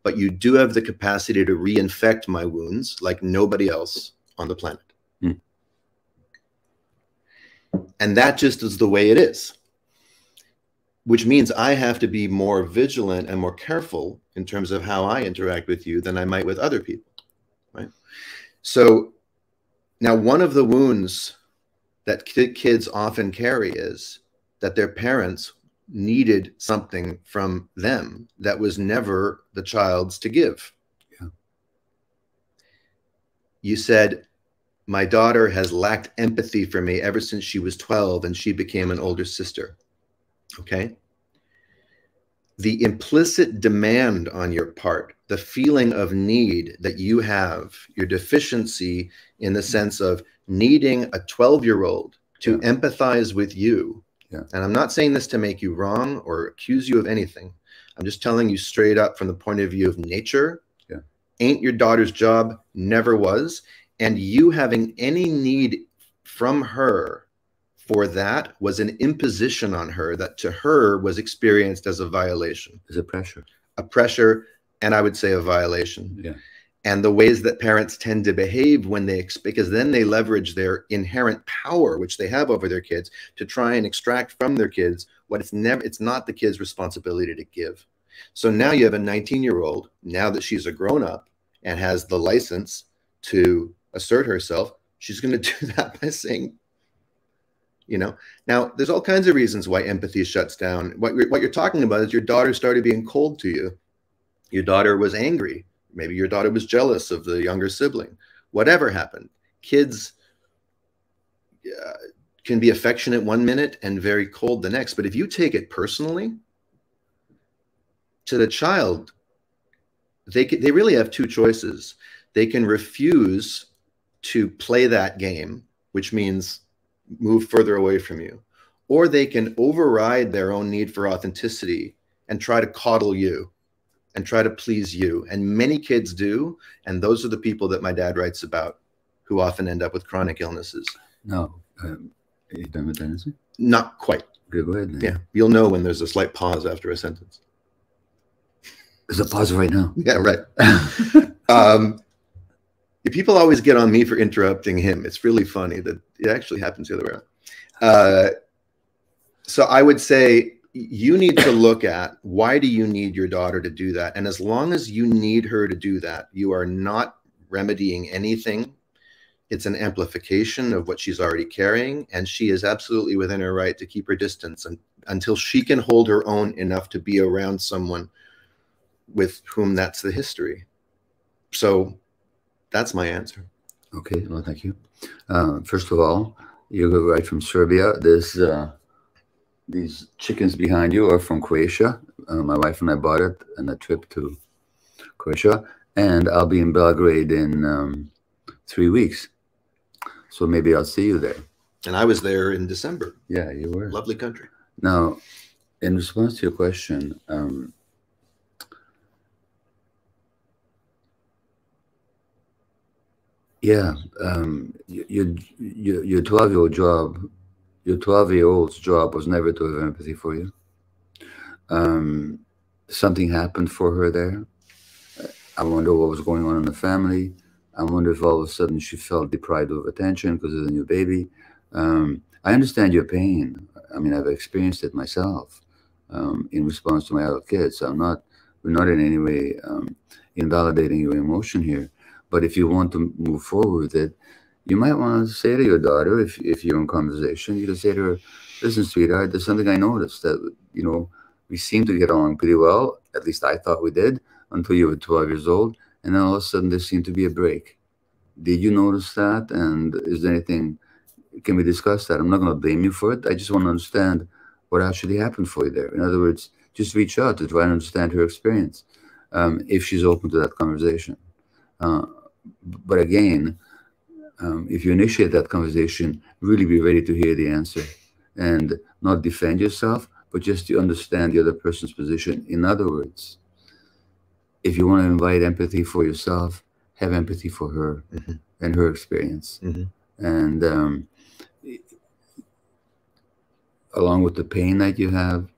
But you do have the capacity to reinfect my wounds like nobody else on the planet. And that just is the way it is which means I have to be more vigilant and more careful in terms of how I interact with you than I might with other people, right? So now one of the wounds that kids often carry is that their parents needed something from them that was never the child's to give. Yeah. You said, my daughter has lacked empathy for me ever since she was 12 and she became an older sister. Okay. The implicit demand on your part, the feeling of need that you have, your deficiency in the sense of needing a 12 year old to Yeah. empathize with you. Yeah. And I'm not saying this to make you wrong or accuse you of anything. I'm just telling you straight up from the point of view of nature. Yeah. Ain't your daughter's job, never was. And you having any need from her for that was an imposition on her that to her was experienced as a violation, There's a pressure. a pressure, and I would say a violation. Yeah. And the ways that parents tend to behave when they, because then they leverage their inherent power, which they have over their kids, to try and extract from their kids what it's never, it's not the kid's responsibility to give. So now you have a 19 year old, now that she's a grown up and has the license to assert herself, she's going to do that by saying, you know. Now there's all kinds of reasons why empathy shuts down. What you're, what you're talking about is your daughter started being cold to you. Your daughter was angry. Maybe your daughter was jealous of the younger sibling. Whatever happened kids uh, can be affectionate one minute and very cold the next. But if you take it personally to the child, they can, they really have two choices. They can refuse to play that game, which means move further away from you, or they can override their own need for authenticity and try to coddle you and try to please you. And many kids do. And those are the people that my dad writes about who often end up with chronic illnesses. No. Um, are you done with that answer? Not quite. Okay, go ahead. Then. Yeah. You'll know when there's a slight pause after a sentence. There's a pause right now. Yeah, right. um, people always get on me for interrupting him. It's really funny that it actually happens the other way around. Uh, so I would say you need to look at why do you need your daughter to do that? And as long as you need her to do that, you are not remedying anything. It's an amplification of what she's already carrying. And she is absolutely within her right to keep her distance and, until she can hold her own enough to be around someone with whom that's the history. So that's my answer. Okay, well, thank you. Uh, first of all, you go right from Serbia. There's uh, these chickens behind you are from Croatia. Uh, my wife and I bought it on a trip to Croatia, and I'll be in Belgrade in um, three weeks. So maybe I'll see you there. And I was there in December. Yeah, you were. Lovely country. Now, in response to your question, um, yeah, um, your your your twelve year old job your 12 year old's job was never to have empathy for you. Um, something happened for her there. I wonder what was going on in the family. I wonder if all of a sudden she felt deprived of attention because of the new baby. Um, I understand your pain. I mean, I've experienced it myself um, in response to my other kids. So I'm not, we're not in any way um, invalidating your emotion here. But if you want to move forward with it, you might want to say to your daughter, if, if you're in conversation, you can say to her, listen, sweetheart, there's something I noticed that, you know, we seem to get along pretty well. At least I thought we did until you were 12 years old. And then all of a sudden there seemed to be a break. Did you notice that? And is there anything, can we discuss that? I'm not going to blame you for it. I just want to understand what actually happened for you there. In other words, just reach out to try and understand her experience um, if she's open to that conversation. Uh, but again, um, if you initiate that conversation, really be ready to hear the answer and not defend yourself, but just to understand the other person's position. In other words, if you want to invite empathy for yourself, have empathy for her mm -hmm. and her experience. Mm -hmm. And um, along with the pain that you have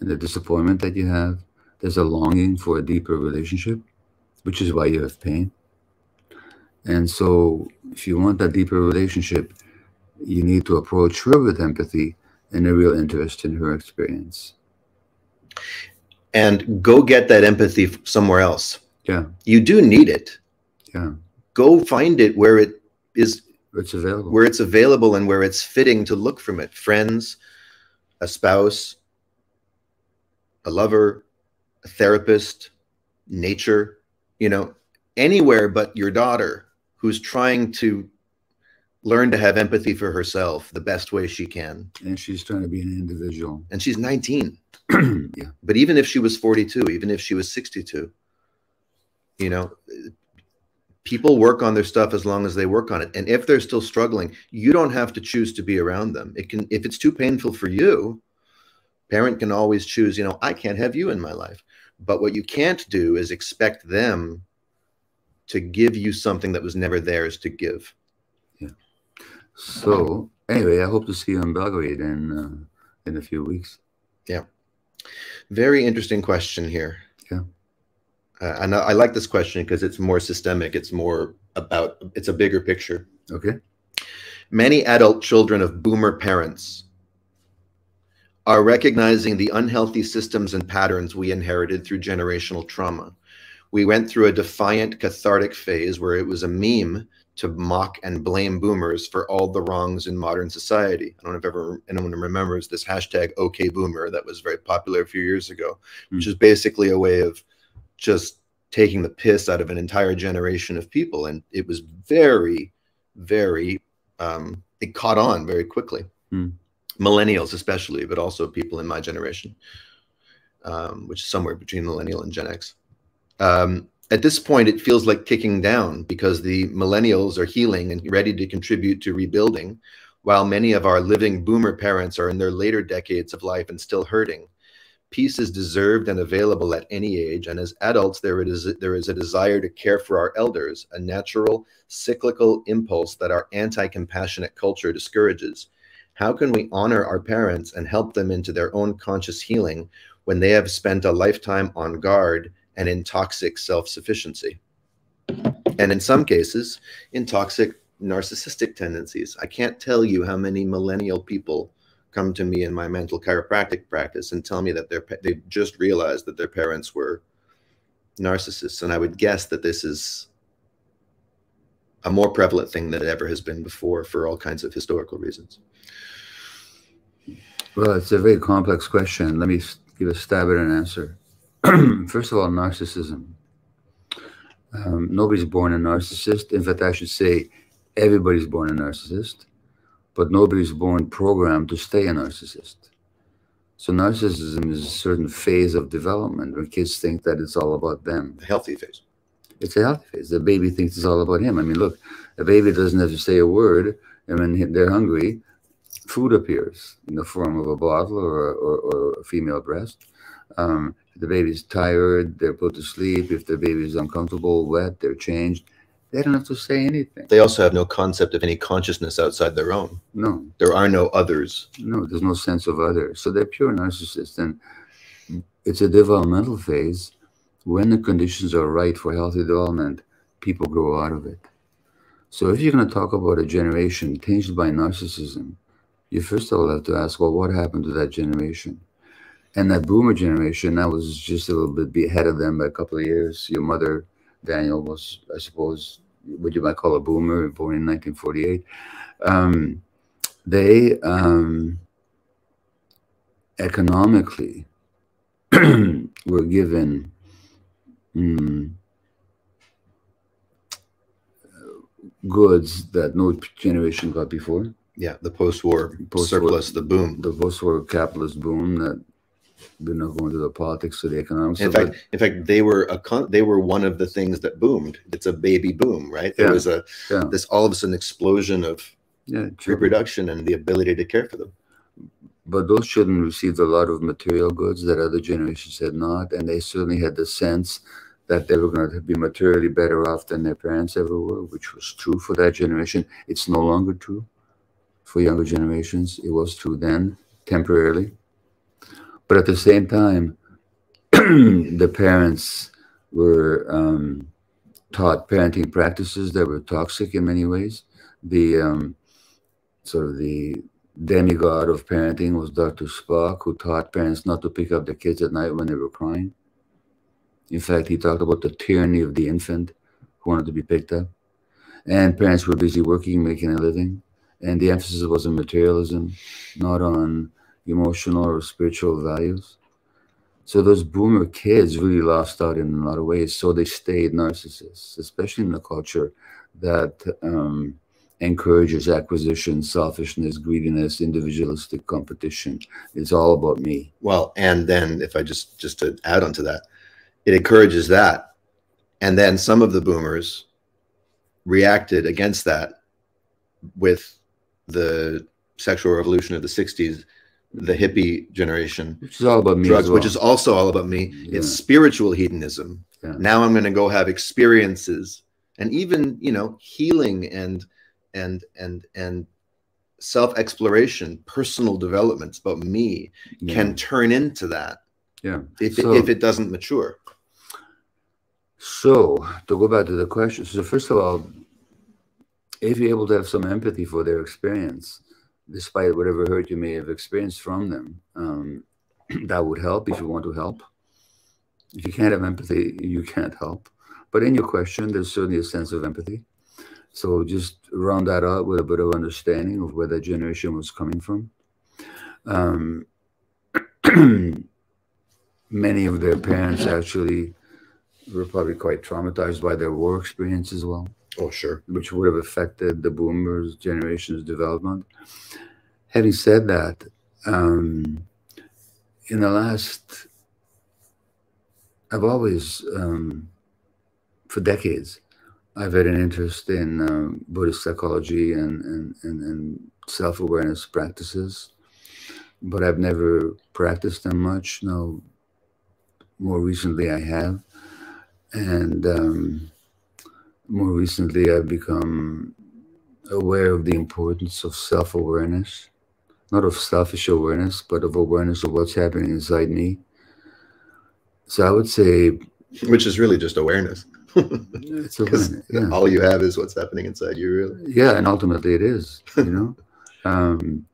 and the disappointment that you have, there's a longing for a deeper relationship, which is why you have pain. And so, if you want that deeper relationship, you need to approach her with empathy and a real interest in her experience. And go get that empathy somewhere else. Yeah. You do need it. Yeah. Go find it where it is where it's available. Where it's available and where it's fitting to look from it. Friends, a spouse, a lover, a therapist, nature, you know, anywhere but your daughter who's trying to learn to have empathy for herself the best way she can. And she's trying to be an individual. And she's 19. yeah. But even if she was 42, even if she was 62, you know, people work on their stuff as long as they work on it. And if they're still struggling, you don't have to choose to be around them. It can, if it's too painful for you, parent can always choose, you know, I can't have you in my life. But what you can't do is expect them to give you something that was never theirs to give. Yeah. So anyway, I hope to see you in Belgrade in uh, in a few weeks. Yeah. Very interesting question here. Yeah. Uh, and I, I like this question because it's more systemic. It's more about, it's a bigger picture. Okay. Many adult children of boomer parents are recognizing the unhealthy systems and patterns we inherited through generational trauma we went through a defiant cathartic phase where it was a meme to mock and blame boomers for all the wrongs in modern society. I don't know if ever anyone remembers this hashtag OK Boomer that was very popular a few years ago, mm. which is basically a way of just taking the piss out of an entire generation of people. And it was very, very, um, it caught on very quickly. Mm. Millennials, especially, but also people in my generation. um, which is somewhere between millennial and Gen X. Um, at this point, it feels like kicking down because the millennials are healing and ready to contribute to rebuilding, while many of our living boomer parents are in their later decades of life and still hurting. Peace is deserved and available at any age, and as adults, there is, there is a desire to care for our elders, a natural, cyclical impulse that our anti compassionate culture discourages. How can we honor our parents and help them into their own conscious healing when they have spent a lifetime on guard and in toxic self sufficiency? And in some cases, in toxic narcissistic tendencies. I can't tell you how many millennial people come to me in my mental chiropractic practice and tell me that they're they just realized that their parents were narcissists and i would guess that this is a more prevalent thing than it ever has been before for all kinds of historical reasons well it's a very complex question let me give a stab at an answer first of all narcissism um, nobody's born a narcissist in fact i should say everybody's born a narcissist, but nobody's born programmed to stay a narcissist. So narcissism is a certain phase of development where kids think that it's all about them. A healthy phase. It's a healthy phase. The baby thinks it's all about him. I mean, look, a baby doesn't have to say a word, and when they're hungry, food appears in the form of a bottle or, or, or a female breast. Um, if the baby's tired, they're put to sleep. If the baby's uncomfortable, wet, they're changed they don't have to say anything. They also have no concept of any consciousness outside their own. No. There are no others. No, there's no sense of other. So they're pure narcissists. And it's a developmental phase. When the conditions are right for healthy development, people grow out of it. So if you're going to talk about a generation tainted by narcissism, you first of all have to ask, well, what happened to that generation? And that boomer generation, I was just a little bit ahead of them by a couple of years. Your mother Daniel was, I suppose, what you might call a boomer, born in 1948. Um, they um, economically were given mm, goods that no generation got before. Yeah, the post-war post surplus, the boom, the post-war capitalist boom that we're not going to the politics or the economics. In fact, in fact, they were a con- they were one of the things that boomed. It's a baby boom, right? There yeah. was a yeah. this all of a sudden explosion of yeah, reproduction and the ability to care for them. But those children received a lot of material goods that other generations had not, and they certainly had the sense that they were going to be materially better off than their parents ever were, which was true for that generation. It's no longer true for younger generations. It was true then, temporarily but at the same time, the parents were um, taught parenting practices that were toxic in many ways. The um, sort of the demigod of parenting was Dr. Spock, who taught parents not to pick up their kids at night when they were crying. In fact, he talked about the tyranny of the infant who wanted to be picked up. And parents were busy working, making a living. And the emphasis was on materialism, not on emotional or spiritual values. So those boomer kids really lost out in a lot of ways. So they stayed narcissists, especially in a culture that um, encourages acquisition, selfishness, greediness, individualistic competition. It's all about me. Well, and then if I just just to add on to that, it encourages that, and then some of the boomers reacted against that with the sexual revolution of the 60s the hippie generation, which is all about me, drugs, well. which is also all about me. Yeah. It's spiritual hedonism. Yeah. Now I'm going to go have experiences, and even you know healing and and and and self exploration, personal developments about me yeah. can turn into that. Yeah, if so, if it doesn't mature. So to go back to the question, so first of all, if you're able to have some empathy for their experience despite whatever hurt you may have experienced from them. Um, that would help if you want to help. If you can't have empathy, you can't help. But in your question, there's certainly a sense of empathy. So just round that out with a bit of understanding of where that generation was coming from. Um, many of their parents actually were probably quite traumatized by their war experience as well. Oh, sure. Which would have affected the boomers' generation's development. Having said that, um, in the last I've always, um, for decades, I've had an interest in um, Buddhist psychology and, and, and, and self awareness practices, but I've never practiced them much. No, more recently I have. And um, more recently I've become aware of the importance of self awareness, not of selfish awareness, but of awareness of what's happening inside me. So I would say, which is really just awareness. it's awareness. Yeah. All you have is what's happening inside you, really. Yeah, and ultimately it is. You know. um,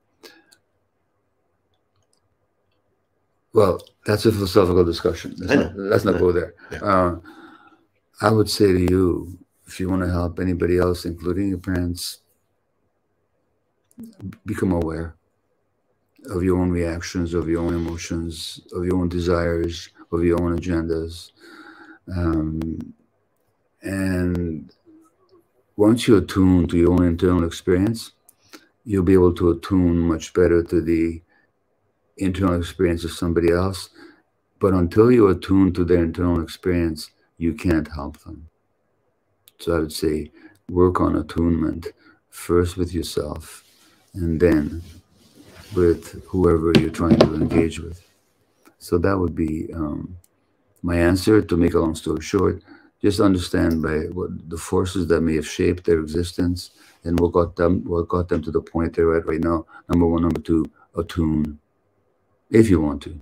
well, that's a philosophical discussion. Let's not, let's not go there. Yeah. Uh, I would say to you, if you want to help anybody else, including your parents, become aware of your own reactions, of your own emotions, of your own desires, of your own agendas. Um, and once you attune to your own internal experience, you'll be able to attune much better to the internal experience of somebody else. But until you attune to their internal experience, you can't help them. So I would say work on attunement first with yourself and then with whoever you're trying to engage with. So that would be um, my answer. To make a long story short, just understand by what the forces that may have shaped their existence and what got them what got them to the point they're at right now. Number one, number two, attune, if you want to.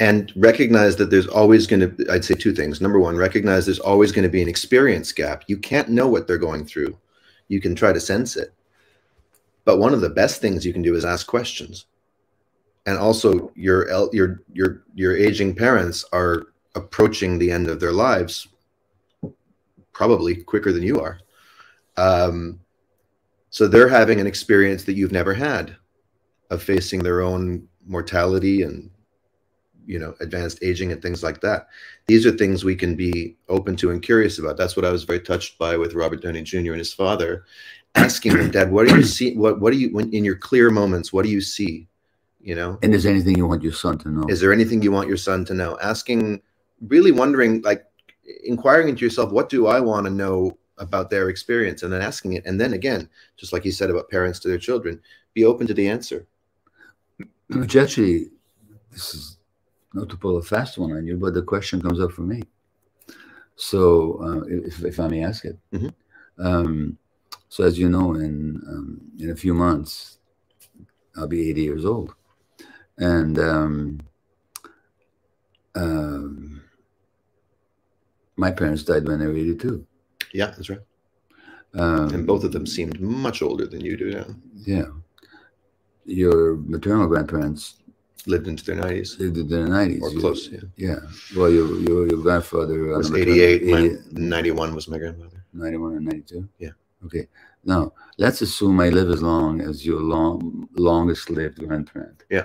And recognize that there's always going to, I'd say two things. Number one, recognize there's always going to be an experience gap. You can't know what they're going through. You can try to sense it but one of the best things you can do is ask questions. And also, your your your your aging parents are approaching the end of their lives probably quicker than you are. Um, so they're having an experience that you've never had of facing their own mortality and you know advanced aging and things like that these are things we can be open to and curious about that's what i was very touched by with robert downey jr and his father asking them, Dad, what do you see? What what do you when in your clear moments? What do you see? You know. And is there anything you want your son to know? Is there anything you want your son to know? Asking, really wondering, like inquiring into yourself, what do I want to know about their experience, and then asking it, and then again, just like you said about parents to their children, be open to the answer. Which actually, this is not to pull a fast one on you, but the question comes up for me. So, uh, if, if I may ask it. Mm -hmm. um, so as you know, in um, in a few months, I'll be 80 years old, and um, um, my parents died when they were 82. Yeah, that's right. Um, and both of them seemed much older than you do now. Yeah. Your maternal grandparents lived into their 90s. Lived into their 90s. Or close, yeah. Yeah. Well, your, your, your grandfather was 88. 80, 91 was my grandfather. 91 and 92? Yeah. Okay. Now, let's assume I live as long as your long, longest lived grandparent. Yeah.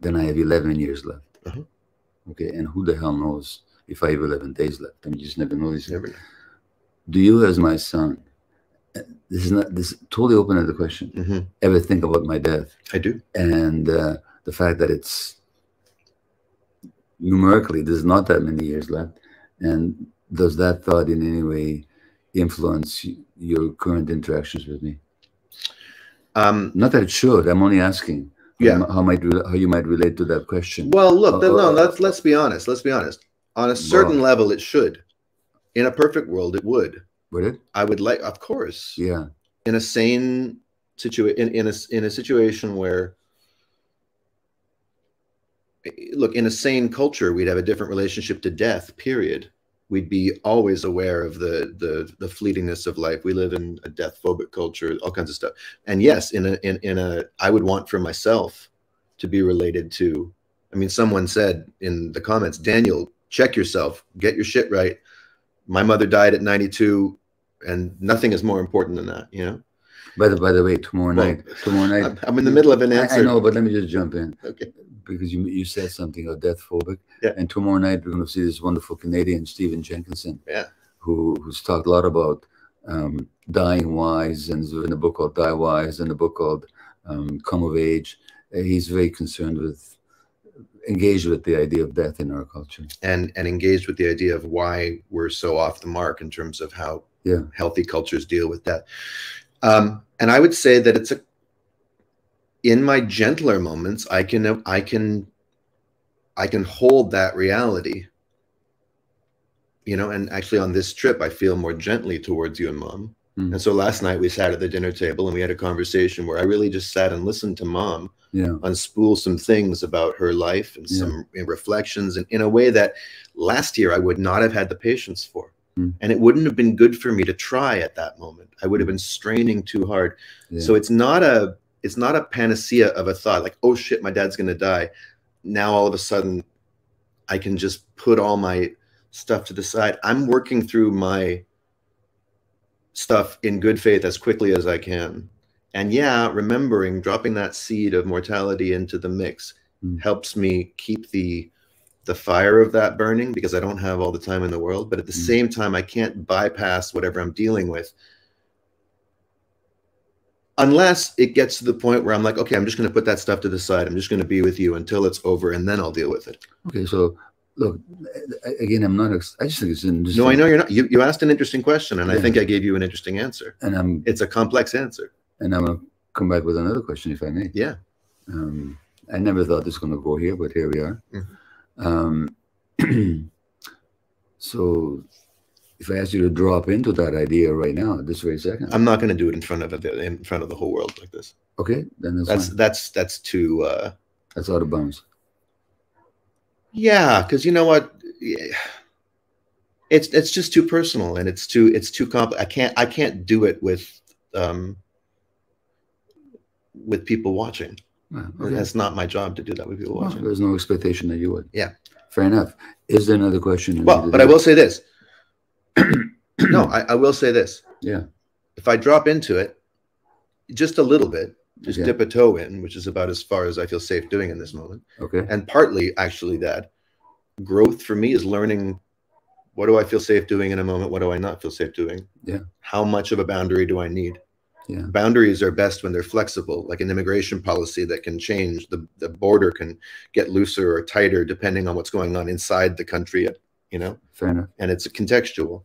Then I have 11 years left. Uh -huh. Okay. And who the hell knows if I have 11 days left? I mean, you just never know never Do you, as my son, this is not this totally open to the question. Mm -hmm. Ever think about my death? I do. And uh, the fact that it's numerically there's not that many years left, and does that thought in any way influence your current interactions with me? Um, Not that it should. I'm only asking. Yeah. How, how might how you might relate to that question? Well, look, uh, no. Let's let's be honest. Let's be honest. On a certain well, level, it should. In a perfect world, it would. Would it? I would like, of course. Yeah. In a sane situation, in, in a in a situation where look in a sane culture we'd have a different relationship to death period we'd be always aware of the the the fleetingness of life. We live in a death phobic culture, all kinds of stuff. And yes, in a in in a I would want for myself to be related to. I mean, someone said in the comments, Daniel, check yourself, get your shit right. My mother died at 92, and nothing is more important than that, you know. By the by the way, tomorrow well, night, tomorrow night. I'm in the middle of an answer. I, I know, but let me just jump in. Okay because you you said something of death phobic. Yeah. And tomorrow night we're going to see this wonderful Canadian Stephen Jenkinson. Yeah. Who who's talked a lot about um, dying wise, and in a book called Die Wise, and a book called um, Come of Age. He's very concerned with engaged with the idea of death in our culture. and and engaged with the idea of why we're so off the mark in terms of how Yeah. healthy cultures deal with that. Um, and I would say that it's a in my gentler moments, I can I can I can hold that reality. You know, and actually on this trip, I feel more gently towards you and mom. Mm. And so last night we sat at the dinner table and we had a conversation where I really just sat and listened to mom Yeah. unspool some things about her life and some reflections and in a way that last year I would not have had the patience for. Mm. And it wouldn't have been good for me to try at that moment. I would have been straining too hard. Yeah. So it's not a it's not a panacea of a thought like, oh shit, my dad's gonna die. Now all of a sudden I can just put all my stuff to the side. I'm working through my stuff in good faith as quickly as I can. And yeah, remembering dropping that seed of mortality into the mix Mm. helps me keep the the fire of that burning because I don't have all the time in the world. But at the Mm. same time, I can't bypass whatever I'm dealing with unless it gets to the point where I'm like, okay, I'm just going to put that stuff to the side. I'm just going to be with you until it's over, and then I'll deal with it. Okay. So look, again, I'm not. I just think it's interesting. No, I know you're not. You, you asked an interesting question, and I think I gave you an interesting answer. And I'm It's a complex answer. and I'm gonna come back with another question if I may. Yeah. Um, I never thought this was going to go here, but here we are. Mhm. Um, so, if I ask you to drop into that idea right now, this very second, I'm not going to do it in front of the in front of the whole world like this. okay, then that's That's fine. that's that's too. Uh, That's out of bounds. yeah, because you know what, Yeah. it's it's just too personal and it's too it's too complex. I can't I can't do it with um with people watching. Well, okay. That's not my job to do that with people Well, watching. there's no expectation that you would. Yeah. Fair enough. Is there another question? Well, but I will say this. no, I, I will say this. Yeah. If I drop into it just a little bit, just Okay. dip a toe in, which is about as far as I feel safe doing in this moment. Okay. And partly, actually, that growth for me is learning what do I feel safe doing in a moment? What do I not feel safe doing? Yeah. How much of a boundary do I need? Yeah. Boundaries are best when they're flexible, like an immigration policy that can change. The, the border can get looser or tighter depending on what's going on inside the country, you know? Fair enough. and it's contextual.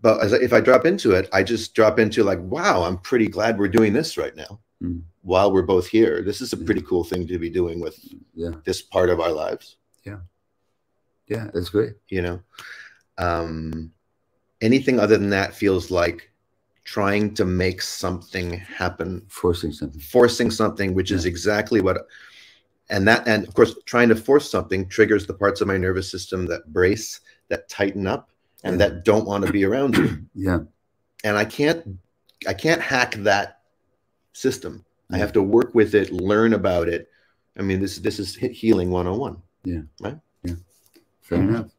But as I, if I drop into it, I just drop into like, wow, I'm pretty glad we're doing this right now Mm. while we're both here. This is a Yeah. pretty cool thing to be doing with Yeah. this part of our lives, Yeah. Yeah. That's great. you know? Um, anything other than that feels like trying to make something happen, Forcing something. forcing something, which is exactly what, and that, and of course, trying to force something triggers the parts of my nervous system that brace, that tighten up, and Yeah. that don't want to be around you. Yeah. and I can't I can't hack that system. I have to work with it, learn about it. I mean, this this is he- healing 101. yeah Fair enough.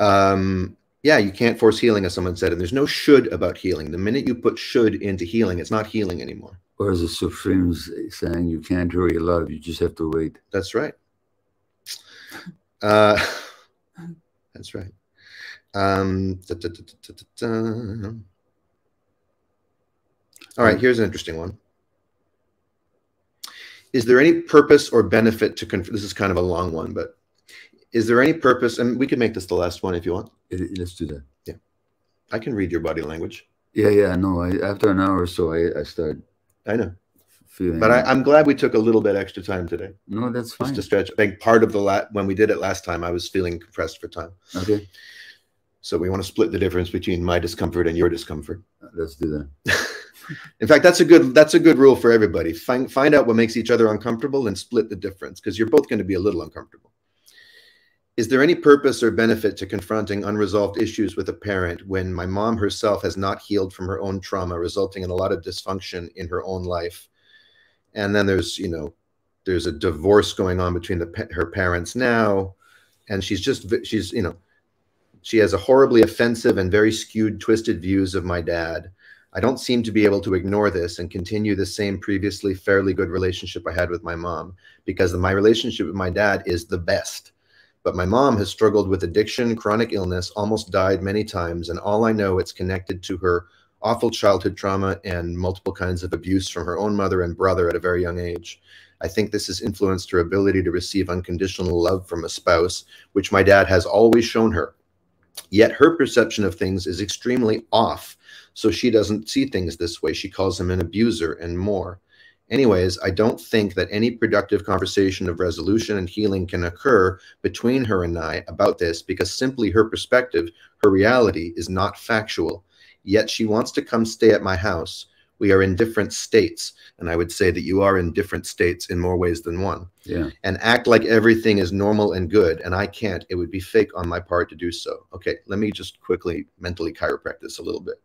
Um, yeah, you can't force healing, as someone said, and there's no should about healing. The minute you put should into healing, it's not healing anymore. Or as the Supremes saying, you can't hurry a lot, you just have to wait. That's right. Uh, that's right. Um, da, da, da. All right, here's an interesting one. Is there any purpose or benefit to this is kind of a long one, but is there any purpose? And we can make this the last one if you want. Let's do that. Yeah. I can read your body language. Yeah, yeah, no. I, after an hour or so, I, I start I know, feeling. but I, I'm glad we took a little bit extra time today no, that's just fine. to stretch. I think part of the la- when we did it last time, I was feeling compressed for time. Okay, So we want to split the difference between my discomfort and your discomfort. Uh, let's do that. In fact, that's a good that's a good rule for everybody. Find find out what makes each other uncomfortable and split the difference because you're both going to be a little uncomfortable. Is there any purpose or benefit to confronting unresolved issues with a parent when my mom herself has not healed from her own trauma, resulting in a lot of dysfunction in her own life? And then there's, you know, there's a divorce going on between the her parents now, and she's just she's, you know, she has a horribly offensive and very skewed, twisted views of my dad. I don't seem to be able to ignore this and continue the same previously fairly good relationship I had with my mom because my relationship with my dad is the best. But my mom has struggled with addiction, chronic illness, almost died many times, and all I know it's connected to her awful childhood trauma and multiple kinds of abuse from her own mother and brother at a very young age. I think this has influenced her ability to receive unconditional love from a spouse, which my dad has always shown her. Yet her perception of things is extremely off, so she doesn't see things this way. She calls him an abuser and more. Anyways, I don't think that any productive conversation of resolution and healing can occur between her and I about this because simply her perspective, her reality, is not factual. Yet she wants to come stay at my house. We are in different states. And I would say that you are in different states in more ways than one. Yeah. And act like everything is normal and good. And I can't. It would be fake on my part to do so. Okay, let me just quickly mentally chiropractic this a little bit.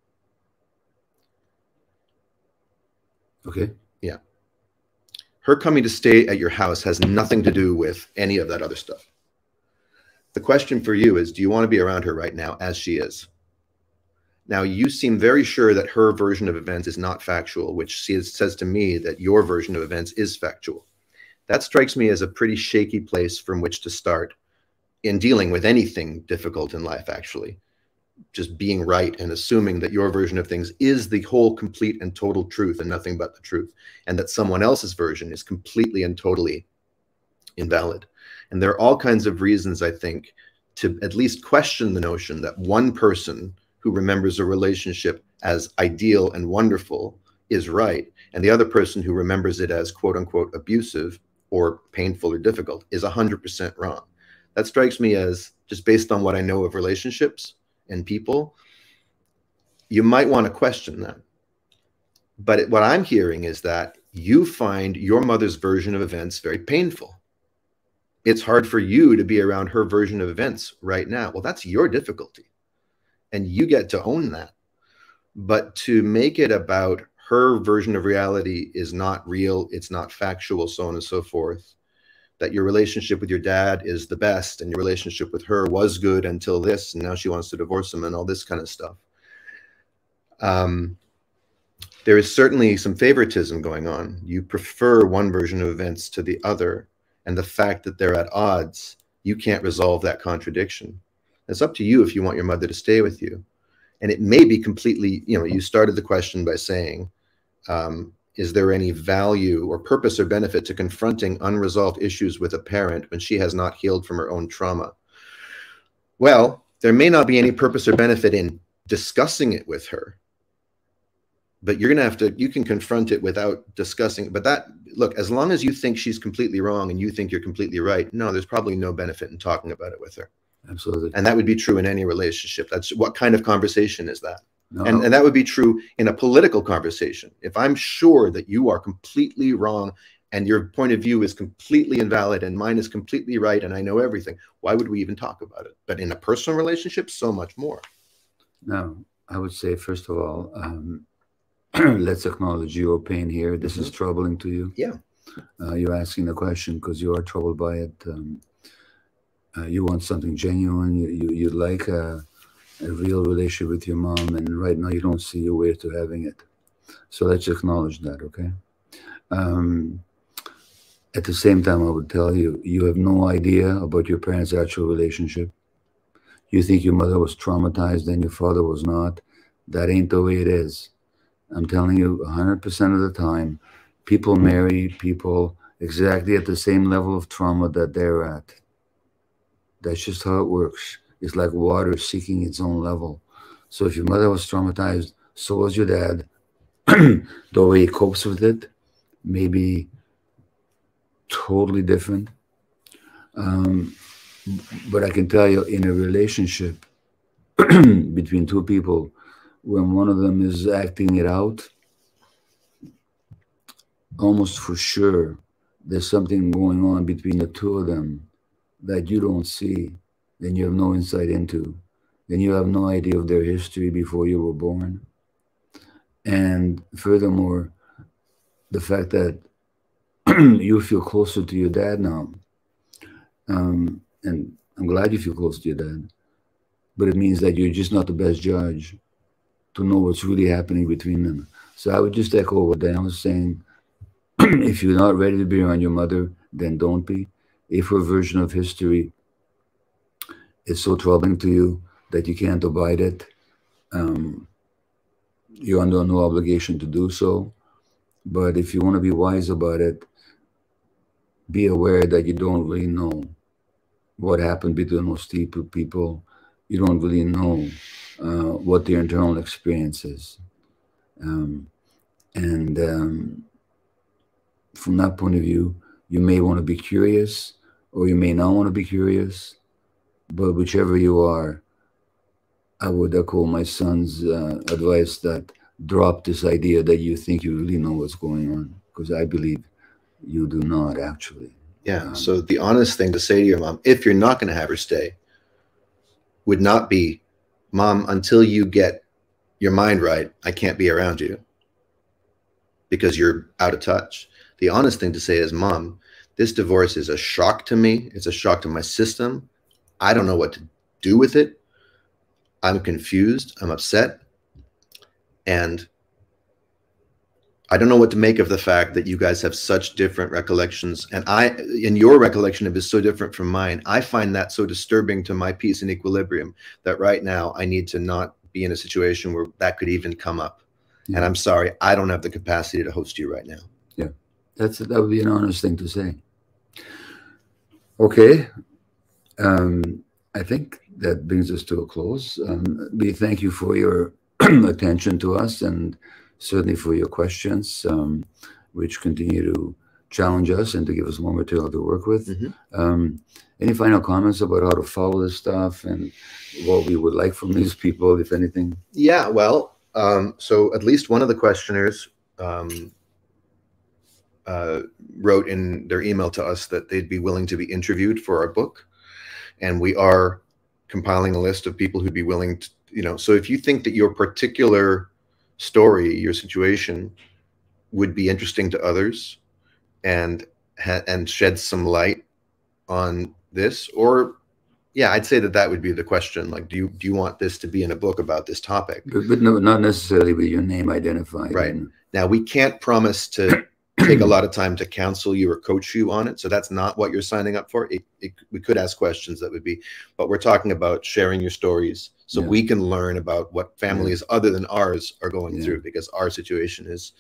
Okay. Yeah. Her coming to stay at your house has nothing to do with any of that other stuff. The question for you is do you want to be around her right now as she is? Now, you seem very sure that her version of events is not factual, which she says to me that your version of events is factual. That strikes me as a pretty shaky place from which to start in dealing with anything difficult in life, actually. Just being right and assuming that your version of things is the whole, complete, and total truth and nothing but the truth, and that someone else's version is completely and totally invalid. And there are all kinds of reasons, I think, to at least question the notion that one person who remembers a relationship as ideal and wonderful is right, and the other person who remembers it as quote unquote abusive or painful or difficult is 100% wrong. That strikes me as just based on what I know of relationships and people, you might want to question them. But what I'm hearing is that you find your mother's version of events very painful. It's hard for you to be around her version of events right now. Well, that's your difficulty and you get to own that. But to make it about her version of reality is not real, it's not factual, so on and so forth. That your relationship with your dad is the best, and your relationship with her was good until this, and now she wants to divorce him, and all this kind of stuff. Um, there is certainly some favoritism going on. You prefer one version of events to the other, and the fact that they're at odds, you can't resolve that contradiction. It's up to you if you want your mother to stay with you. And it may be completely, you know, you started the question by saying, um, is there any value or purpose or benefit to confronting unresolved issues with a parent when she has not healed from her own trauma? Well, there may not be any purpose or benefit in discussing it with her, but you're going to have to, you can confront it without discussing. But that, look, as long as you think she's completely wrong and you think you're completely right, no, there's probably no benefit in talking about it with her. Absolutely. And that would be true in any relationship. That's what kind of conversation is that? No. And, and that would be true in a political conversation. If I'm sure that you are completely wrong and your point of view is completely invalid and mine is completely right and I know everything, why would we even talk about it? But in a personal relationship, so much more. No, I would say, first of all, um, let's acknowledge your pain here. This mm -hmm. is mm-hmm. troubling to you. Yeah. Uh, you're asking the question because you are troubled by it. Um, uh, you want something genuine, you, you, you like a, a, real relationship with your mom, and right now you don't see your way to having it. So let's acknowledge that, okay? Um, at the same time, I would tell you, you have no idea about your parents' actual relationship. You think your mother was traumatized and your father was not. That ain't the way it is. I'm telling you, 100% of the time, people marry people exactly at the same level of trauma that they're at. That's just how it works. It's like water seeking its own level. So if your mother was traumatized, so was your dad. the way he copes with it may be totally different. Um, but I can tell you, in a relationship between two people, when one of them is acting it out, almost for sure, there's something going on between the two of them that you don't see, then you have no insight into, then you have no idea of their history before you were born. And furthermore, the fact that you feel closer to your dad now, um, and I'm glad you feel close to your dad, but it means that you're just not the best judge to know what's really happening between them. So I would just echo what Dan was saying. if you're not ready to be around your mother, then don't be if a version of history is so troubling to you that you can't abide it, um, you're under no obligation to do so. But if you want to be wise about it, be aware that you don't really know what happened between those two people. You don't really know uh, what their internal experience is. Um, and um, from that point of view, you may want to be curious or you may not want to be curious, but whichever you are, I would echo my son's uh, advice that drop this idea that you think you really know what's going on, because I believe you do not actually. Yeah. Um, so the honest thing to say to your mom, if you're not going to have her stay, would not be, Mom, until you get your mind right, I can't be around you because you're out of touch. The honest thing to say is, Mom, this divorce is a shock to me. It's a shock to my system. I don't know what to do with it. I'm confused. I'm upset. And I don't know what to make of the fact that you guys have such different recollections. And I, in your recollection of it is so different from mine. I find that so disturbing to my peace and equilibrium that right now I need to not be in a situation where that could even come up. Yeah. And I'm sorry, I don't have the capacity to host you right now. Yeah, that's that would be an honest thing to say. Okay, um, I think that brings us to a close. Um, we thank you for your attention to us and certainly for your questions, um, which continue to challenge us and to give us more material to work with. Mm -hmm. um, any final comments about how to follow this stuff and what we would like from these people, if anything? Yeah, well, um, so at least one of the questioners um, uh, wrote in their email to us that they'd be willing to be interviewed for our book. And we are compiling a list of people who'd be willing to, you know, so if you think that your particular story, your situation would be interesting to others and and shed some light on this or yeah i'd say that that would be the question like do you do you want this to be in a book about this topic? But, but no not necessarily with your name identified right. now we can't promise to take a lot of time to counsel you or coach you on it so that's not what you're signing up for it, it, we could ask questions that would be but we're talking about sharing your stories so yeah. we can learn about what families yeah. other than ours are going yeah. through because our situation is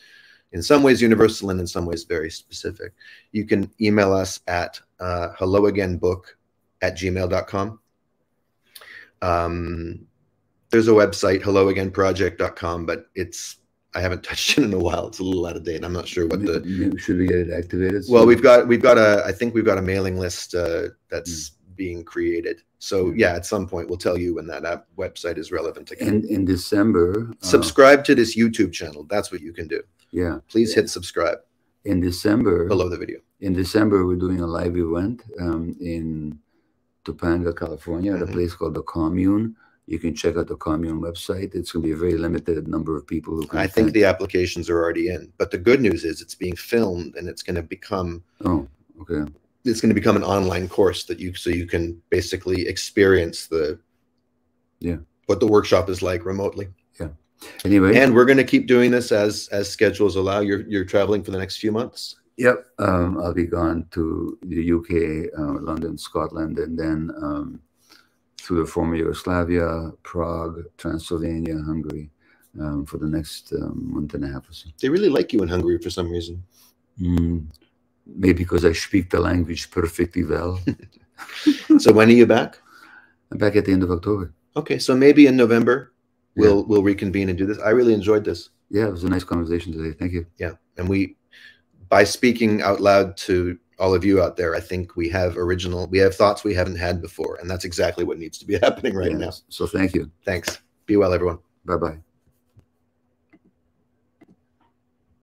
in some ways universal and in some ways very specific you can email us at uh, hello again book at gmail.com um, there's a website helloagainproject.com but it's I haven't touched it in a while. It's a little out of date. I'm not sure what the should we get it activated. Well, we've got we've got a I think we've got a mailing list uh, that's mm. being created. So yeah, at some point we'll tell you when that app website is relevant again. In, in December, uh, subscribe uh, to this YouTube channel. That's what you can do. Yeah. Please hit subscribe. In December, below the video. In December, we're doing a live event um, in Topanga, California, mm -hmm. at a mm-hmm. place called the Commune. You can check out the Commune website. It's going to be a very limited number of people who can. I think the applications are already in, but the good news is it's being filmed and it's going to become. Oh, okay. it's going to become an online course that you so you can basically experience the yeah. what the workshop is like remotely. Yeah. Anyway. And we're going to keep doing this as as schedules allow. You're you're traveling for the next few months? Yep. Um, i'll be gone to the uk uh, london scotland and then um, through the former yugoslavia prague transylvania hungary um, for the next um, month and a half or so they really like you in hungary for some reason mm, maybe because I speak the language perfectly well. so when are you back? I'm back at the end of October. Okay, so maybe in November we'll yeah. we'll reconvene and do this. I really enjoyed this. Yeah, it was a nice conversation today. Thank you. Yeah, and we by speaking out loud to all of you out there, I think we have original, we have thoughts we haven't had before, and that's exactly what needs to be happening right yeah. now. So thank you. Thanks. Be well, everyone. Bye bye.